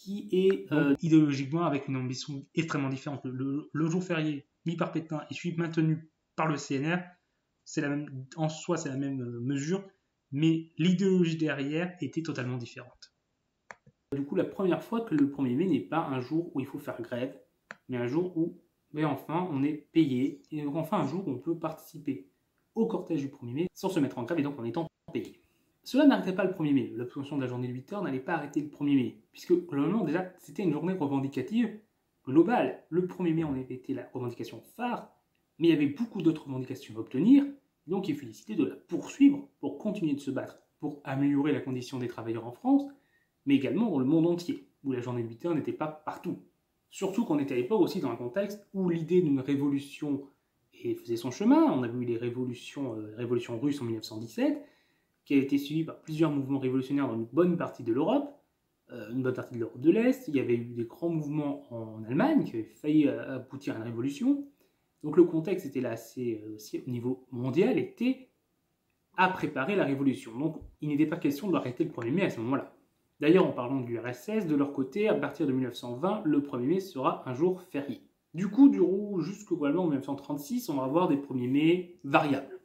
qui est euh, idéologiquement avec une ambition extrêmement différente. Le, jour férié mis par Pétain et suivi maintenu par le CNR c'est la même, en soi, c'est la même euh, mesure, mais l'idéologie derrière était totalement différente. Du coup, la première fois que le 1er mai n'est pas un jour où il faut faire grève, mais un jour où, enfin, on est payé, et enfin un jour où on peut participer au cortège du 1er mai sans se mettre en grève et donc en étant payé. Cela n'arrêtait pas le 1er mai. L'obtention de la journée de 8 heures n'allait pas arrêter le 1er mai, puisque globalement, déjà, c'était une journée revendicative globale. Le 1er mai, on avait été la revendication phare, mais il y avait beaucoup d'autres revendications à obtenir, donc il fut décidé de la poursuivre pour continuer de se battre, pour améliorer la condition des travailleurs en France, mais également dans le monde entier, où la journée de 8 heures n'était pas partout. Surtout qu'on était à l'époque aussi dans un contexte où l'idée d'une révolution faisait son chemin. On a vu les révolutions, euh, révolutions russes en 1917, qui a été suivie par plusieurs mouvements révolutionnaires dans une bonne partie de l'Europe, euh, une bonne partie de l'Europe de l'Est. Il y avait eu des grands mouvements en Allemagne qui avaient failli euh, aboutir à une révolution. Donc le contexte était là assez, aussi au niveau mondial, était à préparer la révolution. Donc il n'était pas question de l'arrêter le 1er mai à ce moment-là. D'ailleurs, en parlant du RSS, de leur côté, à partir de 1920, le 1er mai sera un jour férié. Du coup, du jusqu'au en 1936, on va avoir des 1er mai variables,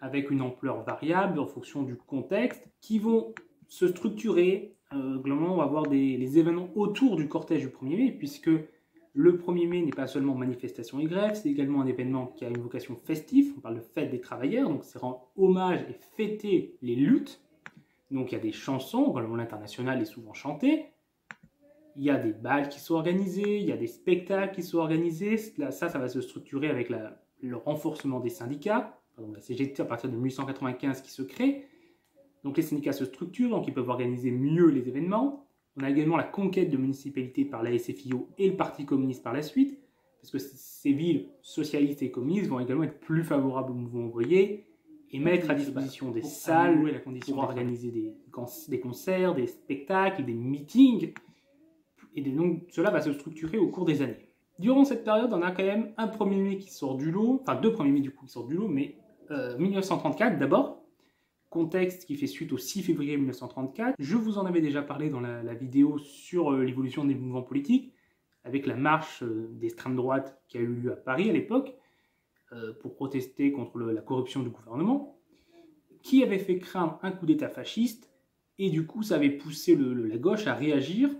avec une ampleur variable en fonction du contexte, qui vont se structurer. Euh, globalement, on va avoir des, les événements autour du cortège du 1er mai, puisque le 1er mai n'est pas seulement manifestation et grève, c'est également un événement qui a une vocation festive. On parle de fête des travailleurs, donc c'est rendre hommage et fêter les luttes donc il y a des chansons, le l'international est souvent chanté. Il y a des balles qui sont organisées, il y a des spectacles qui sont organisés. ça, ça va se structurer avec le renforcement des syndicats. La CGT à partir de 1895 qui se crée. Donc les syndicats se structurent, donc ils peuvent organiser mieux les événements. On a également la conquête de municipalités par la SFIO et le Parti communiste par la suite, parce que ces villes socialistes et communistes vont également être plus favorables au mouvement ouvrier et mettre à disposition des salles pour organiser des, des, concerts, des spectacles, des meetings. Et donc cela va se structurer au cours des années. Durant cette période, on a quand même un premier mai qui sort du lot, enfin deux premiers mai du coup qui sortent du lot, mais 1934 euh, d'abord, contexte qui fait suite au 6 février 1934. Je vous en avais déjà parlé dans la, vidéo sur euh, l'évolution des mouvements politiques, avec la marche euh, d'extrême droite qui a eu lieu à Paris à l'époque. Euh, pour protester contre la corruption du gouvernement, qui avait fait craindre un coup d'État fasciste, et du coup ça avait poussé la gauche à réagir.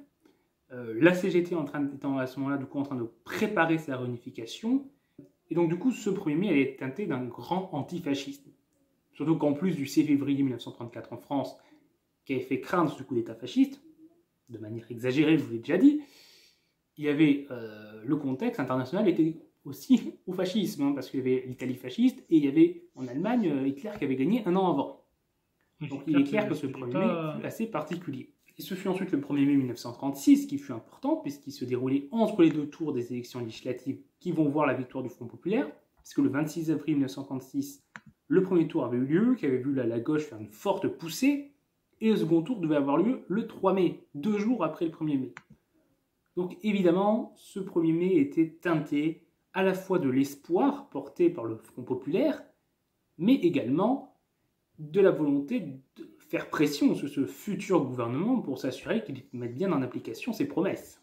La CGT en train, étant à ce moment-là du coup, en train de préparer sa réunification, et donc du coup ce 1er mai est teinté d'un grand antifascisme. Surtout qu'en plus du 6 février 1934 en France, qui avait fait craindre ce coup d'État fasciste, de manière exagérée, je vous l'ai déjà dit, il y avait euh, le contexte international était aussi au fascisme, hein, parce qu'il y avait l'Italie fasciste et il y avait en Allemagne euh, Hitler qui avait gagné un an avant. Donc il est clair que ce 1er mai fut assez particulier. Et ce fut ensuite le 1er mai 1936 qui fut important, puisqu'il se déroulait entre les deux tours des élections législatives vont voir la victoire du Front Populaire, puisque le 26 avril 1936, le premier tour avait eu lieu, qui avait vu la, la gauche faire une forte poussée, et le second tour devait avoir lieu le 3 mai, deux jours après le 1er mai. Donc évidemment, ce 1er mai était teinté à la fois de l'espoir porté par le Front populaire, mais également de la volonté de faire pression sur ce futur gouvernement pour s'assurer qu'il mette bien en application ses promesses.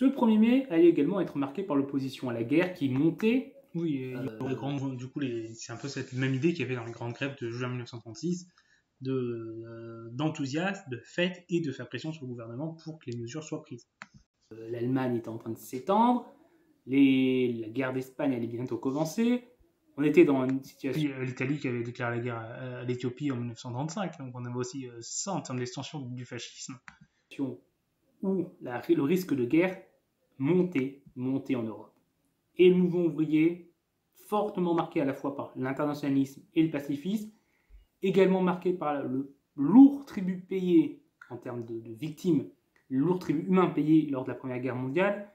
Ce 1er mai allait également être marqué par l'opposition à la guerre qui montait. Oui, euh, du coup, c'est un peu cette même idée qu'il y avait dans les grandes grèves de juin 1936, euh, d'enthousiasme, de, de fête et de faire pression sur le gouvernement pour que les mesures soient prises. Euh, L'Allemagne était en train de s'étendre, la guerre d'Espagne allait bientôt commencer. On était dans une situation. L'Italie qui avait déclaré la guerre à, l'Éthiopie en 1935, donc on avait aussi ça en termes d'extension du fascisme. Où le risque de guerre montait, montait en Europe. Et le mouvement ouvrier, fortement marqué à la fois par l'internationalisme et le pacifisme, également marqué par le lourd tribut payé en termes de, de victimes, le lourd tribut humain payé lors de la Première Guerre mondiale,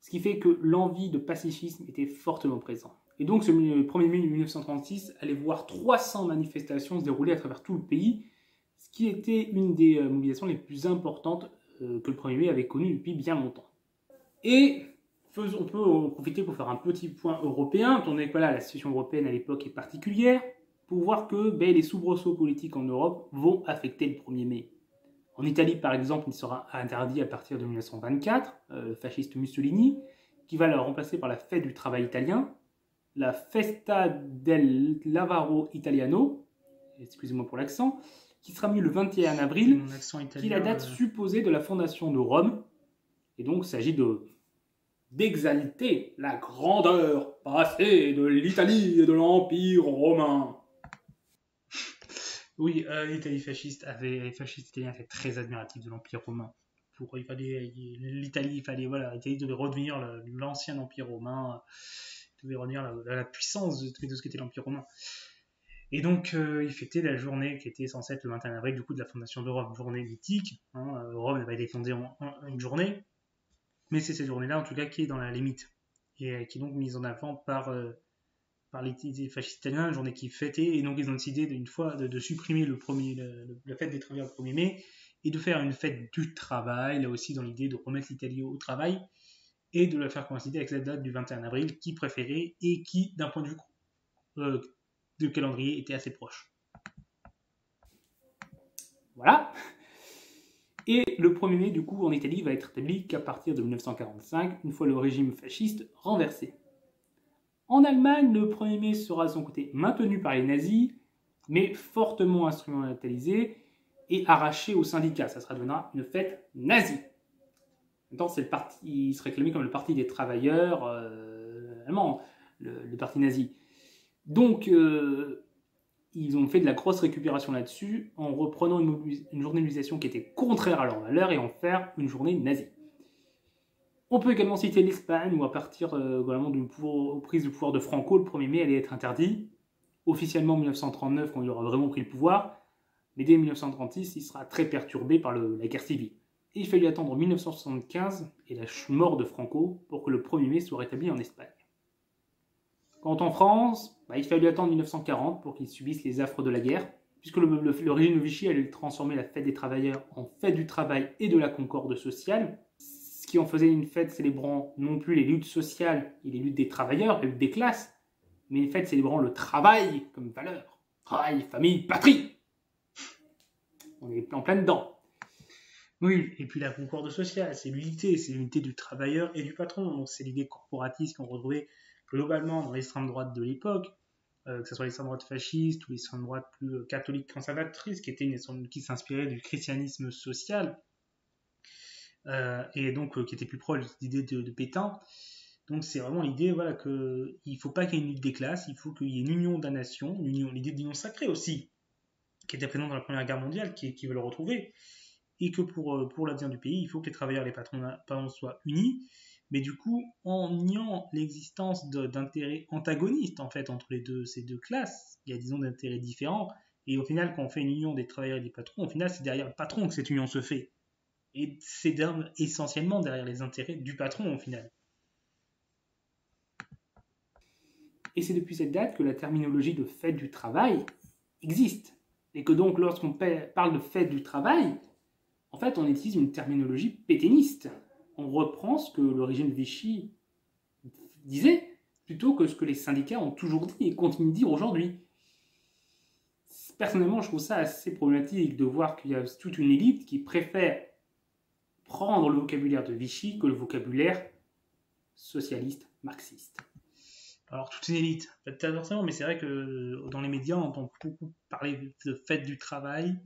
ce qui fait que l'envie de pacifisme était fortement présente. Et donc, ce 1er mai 1936 allait voir 300 manifestations se dérouler à travers tout le pays, ce qui était une des euh, mobilisations les plus importantes euh, que le 1er mai avait connues depuis bien longtemps. Et on peut en profiter pour faire un petit point européen, étant donné que la situation européenne à l'époque est particulière, pour voir que ben, les soubresauts politiques en Europe vont affecter le 1er mai. En Italie, par exemple, il sera interdit à partir de 1924, euh, le fasciste Mussolini, qui va le remplacer par la fête du travail italien. la Festa del Lavaro Italiano, excusez-moi pour l'accent, qui sera mis le 21 avril, qui est la date euh, supposée de la fondation de Rome. Et donc, il s'agit de d'exalter la grandeur passée de l'Italie et de l'Empire romain. Oui, euh, l'Italie fasciste avait, les fascistes italiens étaient très admiratifs de l'Empire romain. Pour, il fallait, l'Italie, il fallait, voilà, l'Italie devait redevenir l'ancien Empire romain, euh, devait redevenir la, puissance de, ce qu'était l'Empire romain. Et donc, euh, il fêtait la journée qui était censée être le 21 avril, du coup, de la fondation de journée mythique. hein, euh, Rome n'avait été fondée en une journée, mais c'est cette journée-là, en tout cas, qui est dans la limite, et euh, qui est donc mise en avant par, euh, par les, fascistes italiens, une journée qui fêtait, et donc ils ont décidé d'une fois de, supprimer le premier, le- la fête des travailleurs le 1er mai, et de faire une fête du travail, là aussi dans l'idée de remettre l'Italie au travail, et de la faire coïncider avec la date du 21 avril, qui préférait, et qui, d'un point de vue euh, de calendrier, était assez proche. Voilà. Et le 1er mai, du coup, en Italie, va être établi qu'à partir de 1945, une fois le régime fasciste renversé. En Allemagne, le 1er mai sera à son côté maintenu par les nazis, mais fortement instrumentalisé et arraché aux syndicats. Ça sera devenir une fête nazie. Maintenant, c'est le il se réclamait comme le parti des travailleurs euh, allemands, le, le parti nazi. Donc, euh, ils ont fait de la grosse récupération là-dessus en reprenant une, une qui était contraire à leurs valeurs et en faire une journée nazie. On peut également citer l'Espagne où à partir euh, d'une prise de pouvoir de Franco, le 1er mai allait être interdit. Officiellement en 1939 quand il aura vraiment pris le pouvoir, mais dès 1936 il sera très perturbé par la guerre civile. Et il fallut attendre 1975 et la mort de Franco pour que le 1er mai soit rétabli en Espagne. Quant en France, bah, il fallut attendre 1940 pour qu'ils subissent les affres de la guerre, puisque le régime de Vichy allait transformer la fête des travailleurs en fête du travail et de la concorde sociale, ce qui en faisait une fête célébrant non plus les luttes sociales et les luttes des travailleurs, les luttes des classes, mais une fête célébrant le travail comme valeur. Travail, famille, patrie On est en plein dedans. Oui, et puis la concorde sociale, c'est l'unité, c'est l'unité du travailleur et du patron. Donc c'est l'idée corporatiste qu'on retrouvait globalement dans l'extrême droite de l'époque, euh, que ce soit l'extrême droite fasciste ou l'extrême droite plus euh, catholique conservatrice, qui qui s'inspirait du christianisme social euh, et donc qui était plus proche de l'idée de, de Pétain. Donc c'est vraiment l'idée voilà que il faut pas qu'il y ait une lutte des classes, il faut qu'il y ait une union d'un nation, l'idée d'union sacrée aussi, qui était présente dans la Première Guerre mondiale, qui, veut le retrouver et que pour, pour l'avenir du pays, il faut que les travailleurs et les patrons soient unis, mais du coup, en niant l'existence d'intérêts antagonistes en fait entre les deux, ces deux classes, il y a disons d'intérêts différents, et au final, quand on fait une union des travailleurs et des patrons, au final, c'est derrière le patron que cette union se fait. Et c'est essentiellement derrière les intérêts du patron au final. Et c'est depuis cette date que la terminologie de fête du travail existe. Et que donc, lorsqu'on pa- parle de fête du travail, en fait, on utilise une terminologie pétainiste. On reprend ce que le régime de Vichy disait, plutôt que ce que les syndicats ont toujours dit et continuent de dire aujourd'hui. Personnellement, je trouve ça assez problématique de voir qu'il y a toute une élite qui préfère prendre le vocabulaire de Vichy que le vocabulaire socialiste marxiste. Alors, toute une élite, pas forcément, mais c'est vrai que dans les médias, on entend beaucoup parler de fête du travail.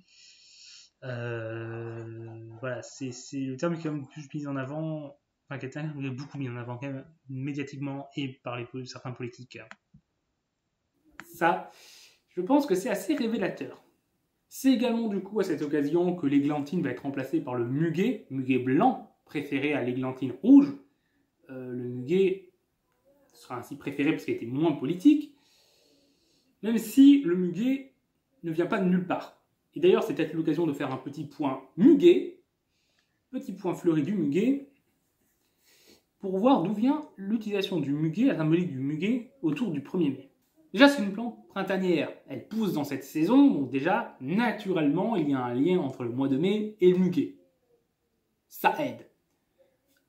Euh, voilà, c'est le terme qui est quand même plus mis en avant, enfin, qui est beaucoup mis en avant, quand même, médiatiquement et par les, certains politiques. Ça, je pense que c'est assez révélateur. C'est également du coup à cette occasion que l'églantine va être remplacée par le muguet, muguet blanc, préféré à l'églantine rouge. Euh, le muguet sera ainsi préféré parce qu'il était moins politique, même si le muguet ne vient pas de nulle part. Et d'ailleurs, c'est peut-être l'occasion de faire un petit point muguet, petit point fleuri du muguet, pour voir d'où vient l'utilisation du muguet, la symbolique du muguet, autour du 1er mai. Déjà, c'est une plante printanière. Elle pousse dans cette saison, donc déjà, naturellement, il y a un lien entre le mois de mai et le muguet. Ça aide.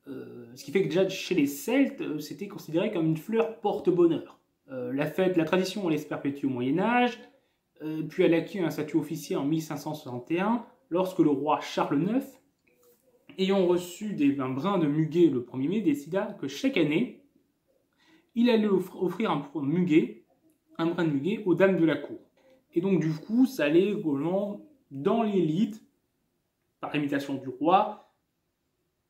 Euh, ce qui fait que déjà, chez les Celtes, euh, c'était considéré comme une fleur porte-bonheur. Euh, la fête, la tradition, elle se perpétue au Moyen-Âge, euh, puis elle acquit un statut officiel en 1561, lorsque le roi Charles IX, ayant reçu des, un brin de muguet le 1er mai, décida que chaque année, il allait offrir un muguet, un brin de muguet aux dames de la cour. Et donc du coup, ça allait vraiment dans l'élite, par imitation du roi,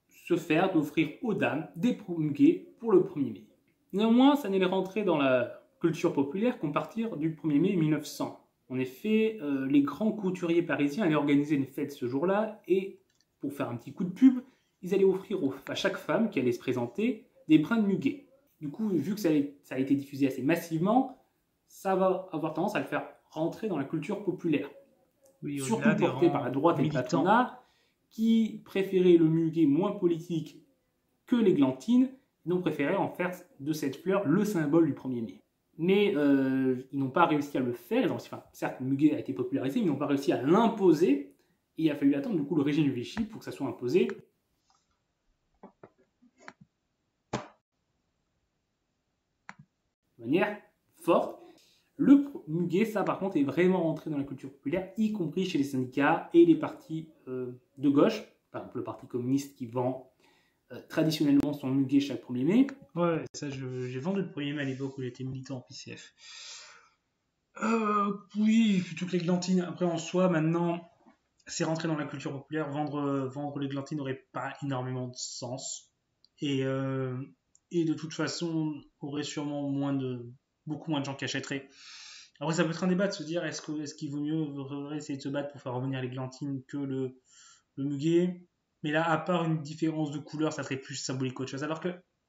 se faire d'offrir aux dames des muguets pour le 1er mai. Néanmoins, ça n'allait rentrer dans la culture populaire qu'à partir du 1er mai 1900. En effet, euh, les grands couturiers parisiens allaient organiser une fête ce jour-là et, pour faire un petit coup de pub, ils allaient offrir à chaque femme qui allait se présenter des brins de muguet. Du coup, vu que ça a, été diffusé assez massivement, ça va avoir tendance à le faire rentrer dans la culture populaire. Surtout porté par la droite et le patronat, qui préférait le muguet moins politique que l'églantine, donc préférait en faire de cette fleur le symbole du 1er mai. Mais euh, ils n'ont pas réussi à le faire, certes muguet a été popularisé, mais ils n'ont pas réussi à l'imposer, il a fallu attendre du coup le régime du Vichy pour que ça soit imposé de manière forte. Le muguet, ça par contre, est vraiment rentré dans la culture populaire, y compris chez les syndicats et les partis euh, de gauche. Par exemple, le Parti communiste qui vend traditionnellement son muguet chaque 1er mai. Ouais, ça, j'ai vendu le 1er mai à l'époque où j'étais militant en PCF. Euh, oui, plutôt que l'églantine. Après, en soi, maintenant, c'est rentré dans la culture populaire. Vendre, vendre l'églantine n'aurait pas énormément de sens. Et, et de toute façon, aurait sûrement moins de, beaucoup moins de gens qui achèteraient. Après, ça peut être un débat de se dire est-ce qu'il est vaut mieux essayer de se battre pour faire revenir les glantines que le, le muguet Mais là, à part une différence de couleur, ça serait plus symbolique qu'autre chose. Alors que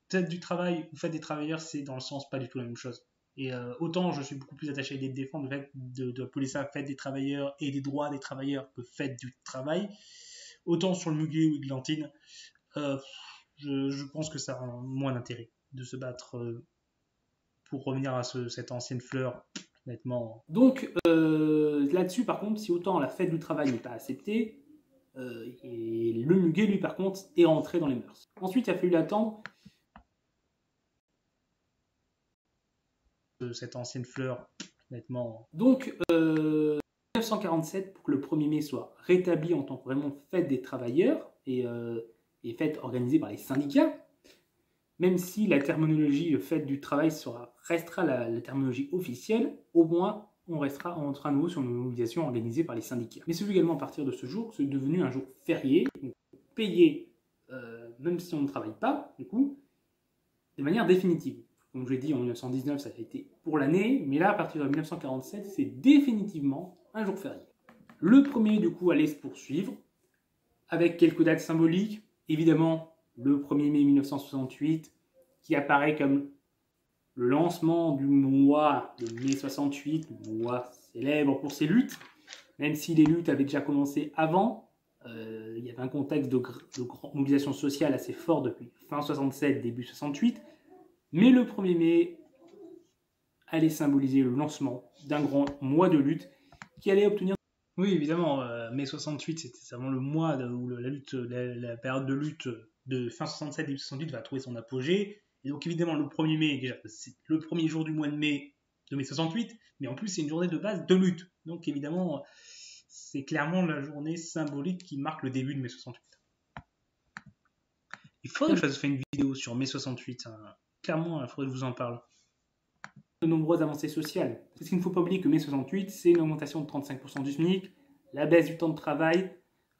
peut-être du travail ou fait des travailleurs, c'est dans le sens pas du tout la même chose. Et euh, autant je suis beaucoup plus attaché à l'idée défendre le fait de, appeler ça fête des travailleurs et des droits des travailleurs que fête du travail, autant sur le muguet ou l'églantine, euh, je, je, pense que ça a moins d'intérêt de se battre euh, pour revenir à cette ancienne fleur, nettement. Donc euh, là-dessus, par contre, si autant la fête du travail n'est pas acceptée, euh, et le muguet, lui, par contre, est rentré dans les mœurs. Ensuite, il a fallu attendre. cette ancienne fleur, nettement. Donc, euh, 1947, pour que le 1er mai soit rétabli en tant que vraiment fête des travailleurs et, euh, et fête organisée par les syndicats, même si la terminologie fête du travail sera, restera la, terminologie officielle, au moins on restera entre à nouveau sur une mobilisation organisée par les syndicats. Mais c'est également à partir de ce jour c'est devenu un jour férié, payé euh, même si on ne travaille pas, du coup, de manière définitive. Comme je l'ai dit, en 1919, ça a été pour l'année, mais là, à partir de 1947, c'est définitivement un jour férié. Le premier, du coup, allait se poursuivre, avec quelques dates symboliques. Évidemment, le 1er mai 1968, qui apparaît comme le lancement du mois de mai 68, le mois célèbre pour ses luttes, même si les luttes avaient déjà commencé avant. Euh, il y avait un contexte de, de mobilisation sociale assez fort depuis fin 67, début 68. Mais le 1er mai allait symboliser le lancement d'un grand mois de lutte qui allait obtenir. Oui, évidemment, euh, mai 68, c'était vraiment le mois où la, lutte, la, période de lutte de fin 67 début 68 va trouver son apogée. Et donc évidemment le 1er mai, c'est le premier jour du mois de mai de mai 68, mais en plus c'est une journée de base de lutte. Donc évidemment, c'est clairement la journée symbolique qui marque le début de mai 68. Il faudrait que je fasse une vidéo sur mai 68. Hein. Clairement, il faudrait que je vous en parle. De nombreuses avancées sociales. Parce qu'il ne faut pas oublier que mai 68, c'est une augmentation de 35% du SMIC, la baisse du temps de travail,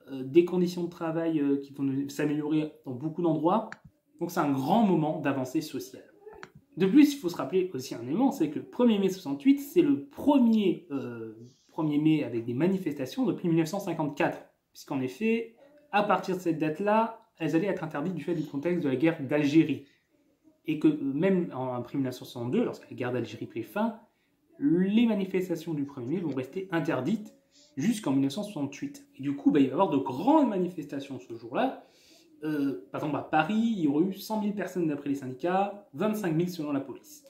euh, des conditions de travail euh, qui vont s'améliorer dans beaucoup d'endroits. Donc c'est un grand moment d'avancée sociale. De plus, il faut se rappeler aussi un élément, c'est que le 1er mai 68, c'est le premier 1er euh, mai avec des manifestations depuis 1954. Puisqu'en effet, à partir de cette date-là, elles allaient être interdites du fait du contexte de la guerre d'Algérie. Et que même en, en 1962, lorsque la guerre d'Algérie prit fin, les manifestations du 1er mai vont rester interdites jusqu'en 1968. Et du coup, bah, il va y avoir de grandes manifestations ce jour-là. Euh, par exemple, à Paris, il y aurait eu 100 000 personnes d'après les syndicats, 25 000 selon la police.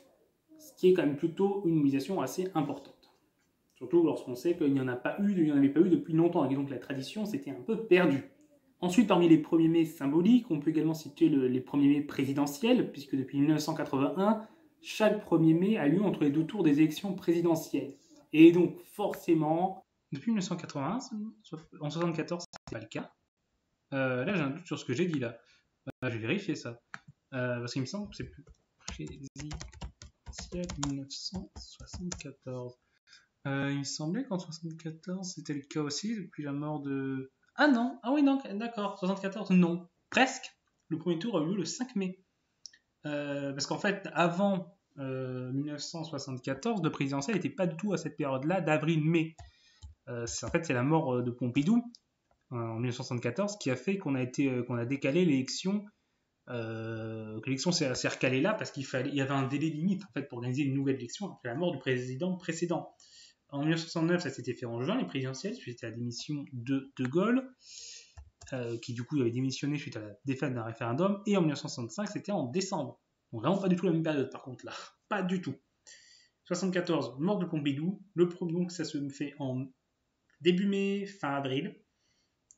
Ce qui est quand même plutôt une mobilisation assez importante. Surtout lorsqu'on sait qu'il n'y en a pas eu, il n'y en avait pas eu depuis longtemps, et donc la tradition s'était un peu perdue. Ensuite, parmi les premiers mai symboliques, on peut également citer les premiers mai présidentiels, puisque depuis 1981, chaque 1er mai a lieu entre les deux tours des élections présidentielles. Et donc, forcément, depuis 1981, en 74, c'est pas le cas. Euh, là, j'ai un doute sur ce que j'ai dit là. Euh, je vais vérifier ça. Euh, parce qu'il me semble que c'est plus présidentielle 1974. Euh, il me semblait qu'en 74 c'était le cas aussi depuis la mort de. Ah non, ah oui, non, d'accord, 74, non, presque. Le premier tour a eu lieu le 5 mai. Parce qu'en fait, avant 1974, le présidentiel n'était pas du tout à cette période-là, d'avril-mai. en fait, c'est la mort de Pompidou en 1974 qui a fait qu'on a, été, qu'on a décalé l'élection euh, l'élection s'est recalée là parce qu'il fallait, il y avait un délai limite en fait pour organiser une nouvelle élection après la mort du président précédent. En 1969, ça s'était fait en juin, les présidentielles, suite à la démission de De Gaulle, euh, qui du coup avait démissionné suite à la défaite d'un référendum, et en 1965, c'était en décembre. Donc vraiment pas du tout la même période par contre là, pas du tout. 74, mort de Pompidou, le donc ça se fait en début mai, fin avril.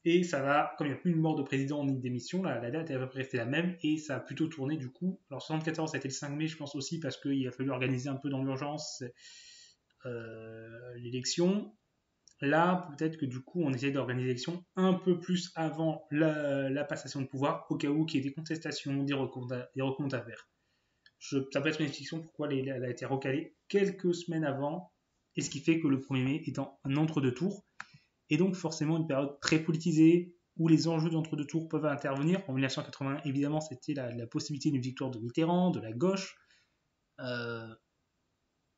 Et ça va, comme il n'y a plus une mort de président ni de démission, la, date est à peu près restée la même et ça a plutôt tourné du coup. Alors 74, ça a été le 5 mai, je pense aussi, parce qu'il a fallu organiser un peu dans l'urgence euh, l'élection. Là, peut-être que du coup, on essaie d'organiser l'élection un peu plus avant la, passation de pouvoir, au cas où il y ait des contestations, des recomptes à, des à faire. Je, ça peut être une explication pourquoi elle a été recalée quelques semaines avant, et ce qui fait que le 1er mai est en entre-deux tours et donc forcément une période très politisée où les enjeux d'entre-deux tours peuvent intervenir. En 1981, évidemment, c'était la, possibilité d'une victoire de Mitterrand, de la gauche, euh,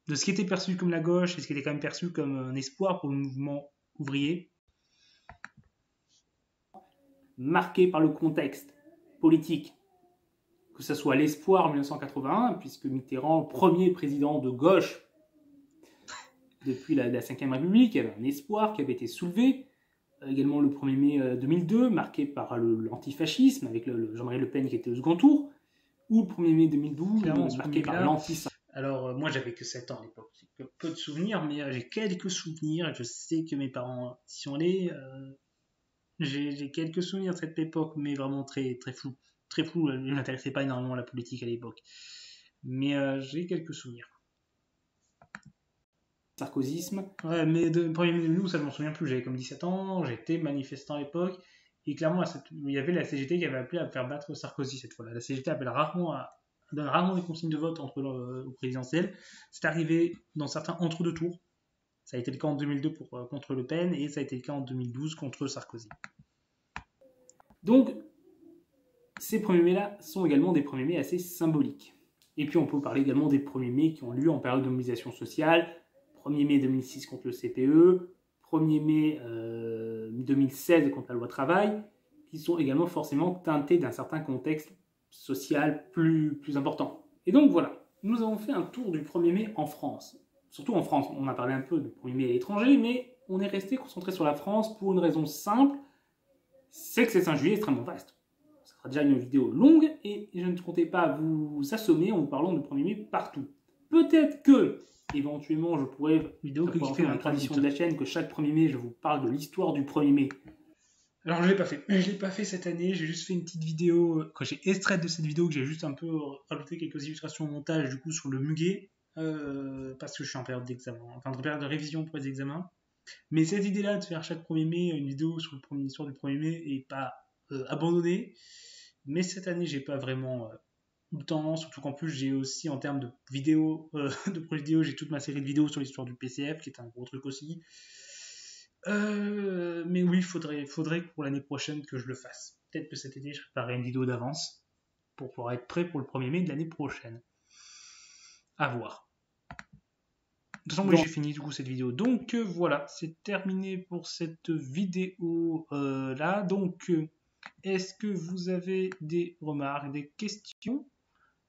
de ce qui était perçu comme la gauche et ce qui était quand même perçu comme un espoir pour le mouvement ouvrier. Marqué par le contexte politique, que ce soit l'espoir en 1981, puisque Mitterrand, premier président de gauche depuis la, la Ve République, il y avait un espoir qui avait été soulevé. Euh, également le 1er mai 2002, euh, marqué par l'antifascisme, avec le, Jean-Marie Le Pen qui était au second tour, ou le 1er mai 2012, marqué par l'antisystème. Alors, euh, moi, j'avais que 7 ans à l'époque. Peu de souvenirs, mais j'ai quelques souvenirs. Je sais que mes parents y sont allés. j'ai quelques souvenirs de cette époque, mais vraiment très, très flou. Très flou. Je ne m'intéressais pas énormément à la politique à l'époque. Mais j'ai quelques souvenirs sarkozysme. Ouais, mais de premier nous, ça je m'en souviens plus. J'avais comme 17 ans, j'étais manifestant à l'époque. Et clairement, il y avait la CGT qui avait appelé à faire battre Sarkozy cette fois-là. La CGT appelle rarement à, donne rarement des consignes de vote entre le, au présidentiel. C'est arrivé dans certains entre-deux tours. Ça a été le cas en 2002 pour, euh, contre Le Pen et ça a été le cas en 2012 contre Sarkozy. Donc, ces premiers mai-là sont également des premiers mai assez symboliques. Et puis on peut parler également des premiers mai qui ont lieu en période de mobilisation sociale, 1er mai 2006 contre le CPE, 1er mai 2016 euh, contre la loi travail, qui sont également forcément teintés d'un certain contexte social plus, plus important. Et donc voilà, nous avons fait un tour du 1er mai en France. Surtout en France, on a parlé un peu du 1er mai à l'étranger, mais on est resté concentré sur la France pour une raison simple, c'est que c'est un juillet extrêmement vaste. Ça sera déjà une vidéo longue et je ne comptais pas vous assommer en vous parlant du 1er mai partout. Peut-être que éventuellement, je pourrais vidéo que faire une tradition de la chaîne que chaque 1er mai, je vous parle de l'histoire du 1er mai. Alors je l'ai pas fait. Je l'ai pas fait cette année. J'ai juste fait une petite vidéo. Quand j'ai extrait de cette vidéo, que j'ai juste un peu rajouté quelques illustrations au montage du coup sur le muguet euh, parce que je suis en période d'examen, enfin en période de révision pour les examens. Mais cette idée-là de faire chaque 1er mai une vidéo sur l'histoire du 1er mai est pas euh, abandonnée. Mais cette année, j'ai pas vraiment euh, le temps, surtout qu'en plus j'ai aussi en termes de vidéos, euh, de projet vidéo, j'ai toute ma série de vidéos sur l'histoire du PCF qui est un gros truc aussi. Euh, mais oui, faudrait, faudrait pour l'année prochaine que je le fasse. Peut-être que cet été je préparerai une vidéo d'avance pour pouvoir être prêt pour le 1er mai de l'année prochaine. À voir. De toute façon, j'ai fini du coup cette vidéo. Donc euh, voilà, c'est terminé pour cette vidéo là. Donc, est-ce que vous avez des remarques, des questions?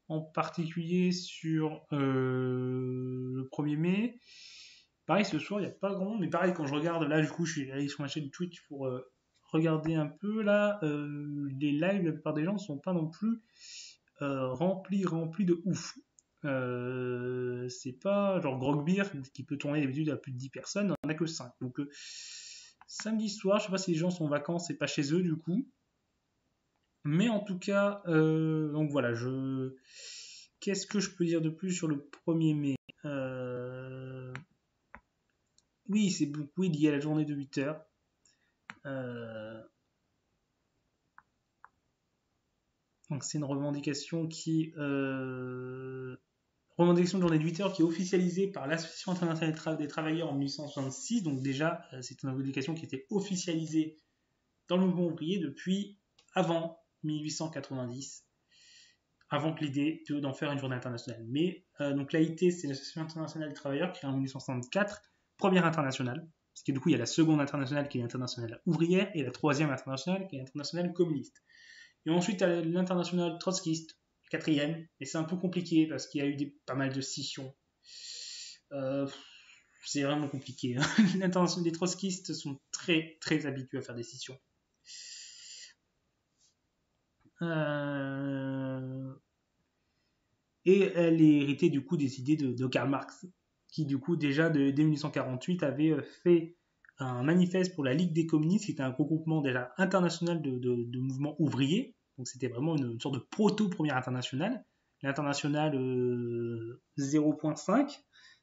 En particulier sur euh, le 1er mai. Pareil, ce soir, il n'y a pas grand mais pareil, quand je regarde, là, du coup, je suis allé sur ma chaîne Twitch pour euh, regarder un peu, là, euh, les lives, la plupart des gens ne sont pas non plus remplis, remplis de ouf. c'est pas genre Grogbeer qui peut tourner d'habitude à plus de 10 personnes, on en a que 5. Donc, samedi soir, je sais pas si les gens sont en vacances et pas chez eux, du coup. Mais en tout cas, euh, donc voilà, je. Qu'est-ce que je peux dire de plus sur le 1er mai? Euh, Oui, c'est beaucoup lié à la journée de 8 heures. Euh, Donc c'est une revendication qui revendication de journée de 8 heures qui est officialisée par l'Association internationale des travailleurs en 1866. Donc déjà, c'est une revendication qui était officialisée dans le mouvement ouvrier depuis avant 1890, avant que l'idée d'en faire une journée internationale. Mais euh, donc l'AIT, c'est l'Association internationale des travailleurs est en 1864, première internationale. Parce que du coup, il y a la seconde internationale qui est l'internationale ouvrière et la troisième internationale qui est l'internationale communiste. Et ensuite, l'international trotskiste, quatrième, et c'est un peu compliqué parce qu'il y a eu pas mal de scissions. Euh, c'est vraiment compliqué. Hein. les trotskistes sont très très habitués à faire des scissions. Euh, et elle est héritée du coup des idées de, Karl Marx, qui du coup déjà dès 1848 avait euh, fait un manifeste pour la Ligue des communistes, qui était un regroupement déjà international de mouvements ouvriers, donc c'était vraiment une, sorte de proto-première internationale. L'internationale 0.5, euh,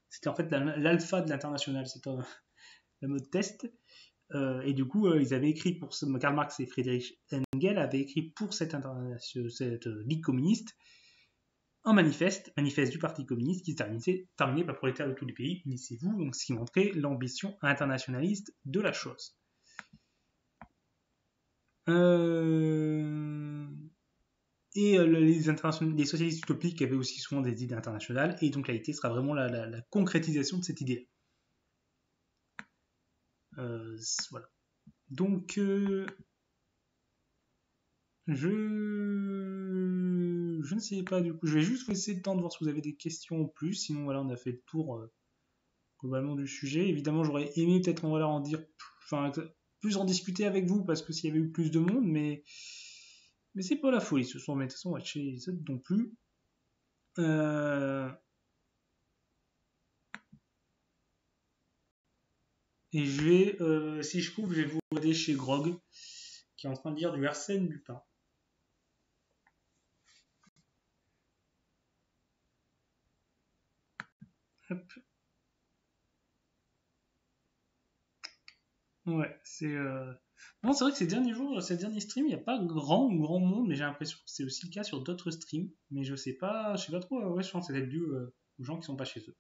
c'était en fait l'alpha de l'international, c'est un, le mode test. Euh, et du coup, euh, ils avaient écrit pour ce, Karl Marx et Friedrich Engel avaient écrit pour cette, cette ligue communiste un manifeste, manifeste du Parti communiste qui se terminait, terminé par prolétaires de tous les pays, unissez-vous, donc ce qui montrait l'ambition internationaliste de la chose. Euh, et euh, les, socialistes utopiques avaient aussi souvent des idées internationales, et donc l'AIT sera vraiment la, concrétisation de cette idée euh, voilà. Donc, je, je ne sais pas du coup. Je vais juste vous laisser le temps de voir si vous avez des questions en plus. Sinon, voilà, on a fait le tour globalement du sujet. Évidemment, j'aurais aimé peut-être voilà, en dire, enfin, plus en discuter avec vous parce que s'il y avait eu plus de monde, mais, c'est pas la folie. Ce sont, mais de toute façon, chez les autres non plus. Euh, et je vais, euh, si je trouve, je vais vous aider chez Grog, qui est en train de lire du Arsène Lupin. Hop. Ouais, c'est. Euh... Non, c'est vrai que ces derniers jours, ces derniers streams, il n'y a pas grand ou grand monde, mais j'ai l'impression que c'est aussi le cas sur d'autres streams. Mais je sais pas, je sais pas trop. Ouais, je pense que c'est dû euh, aux gens qui sont pas chez eux.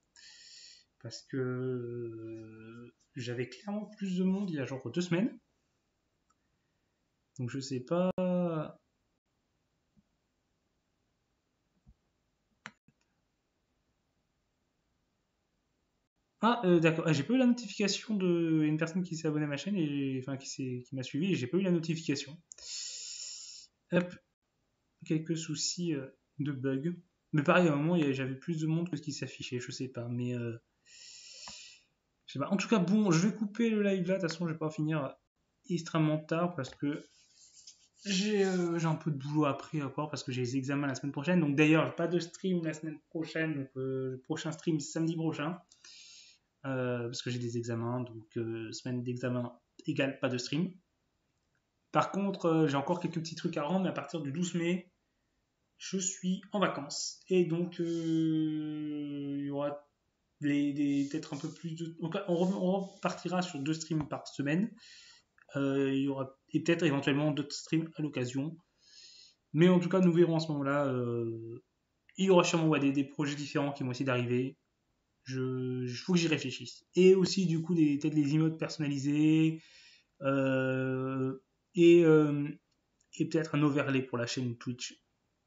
Parce que euh, j'avais clairement plus de monde il y a genre deux semaines. Donc je sais pas. Ah, euh, d'accord. Ah, j'ai pas eu la notification de une personne qui s'est abonnée à ma chaîne et enfin qui qui m'a suivi et j'ai pas eu la notification. Hop. Quelques soucis euh, de bug. Mais pareil, à un moment, j'avais plus de monde que ce qui s'affichait, je sais pas. Mais En tout cas, bon, je vais couper le live là. De toute façon, je vais pas finir extrêmement tard parce que j'ai un peu de boulot après encore parce que j'ai les examens la semaine prochaine. Donc d'ailleurs, pas de stream la semaine prochaine. Donc le prochain stream samedi prochain. Euh, parce que j'ai des examens, donc euh, semaine d'examen égale pas de stream. Par contre, euh, j'ai encore quelques petits trucs à rendre, mais à partir du 12 mai, je suis en vacances. Et donc, il y aura peut-être un peu plus de... on, repartira sur deux streams par semaine. il y aura et peut-être éventuellement d'autres streams à l'occasion. Mais en tout cas, nous verrons en ce moment-là. il y aura sûrement des, des, projets différents qui vont essayer d'arriver je, faut que j'y réfléchisse. Et aussi, du coup, peut-être les emotes personnalisés euh, et, euh, et peut-être un overlay pour la chaîne Twitch.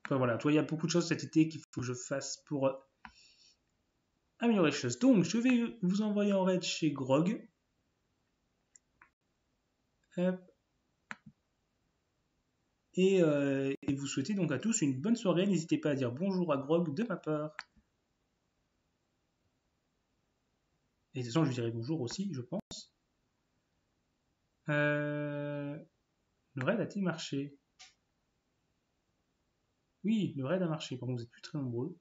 Enfin voilà, toi, il y a beaucoup de choses cet été qu'il faut que je fasse pour améliorer les choses. Donc, je vais vous envoyer en raid chez Grog. Et, euh, et, vous souhaitez donc à tous une bonne soirée. N'hésitez pas à dire bonjour à Grog de ma part. Et de toute façon, je lui dirai bonjour aussi, je pense. Euh, le raid a-t-il marché? Oui, le raid a marché. Par contre, vous êtes plus très nombreux.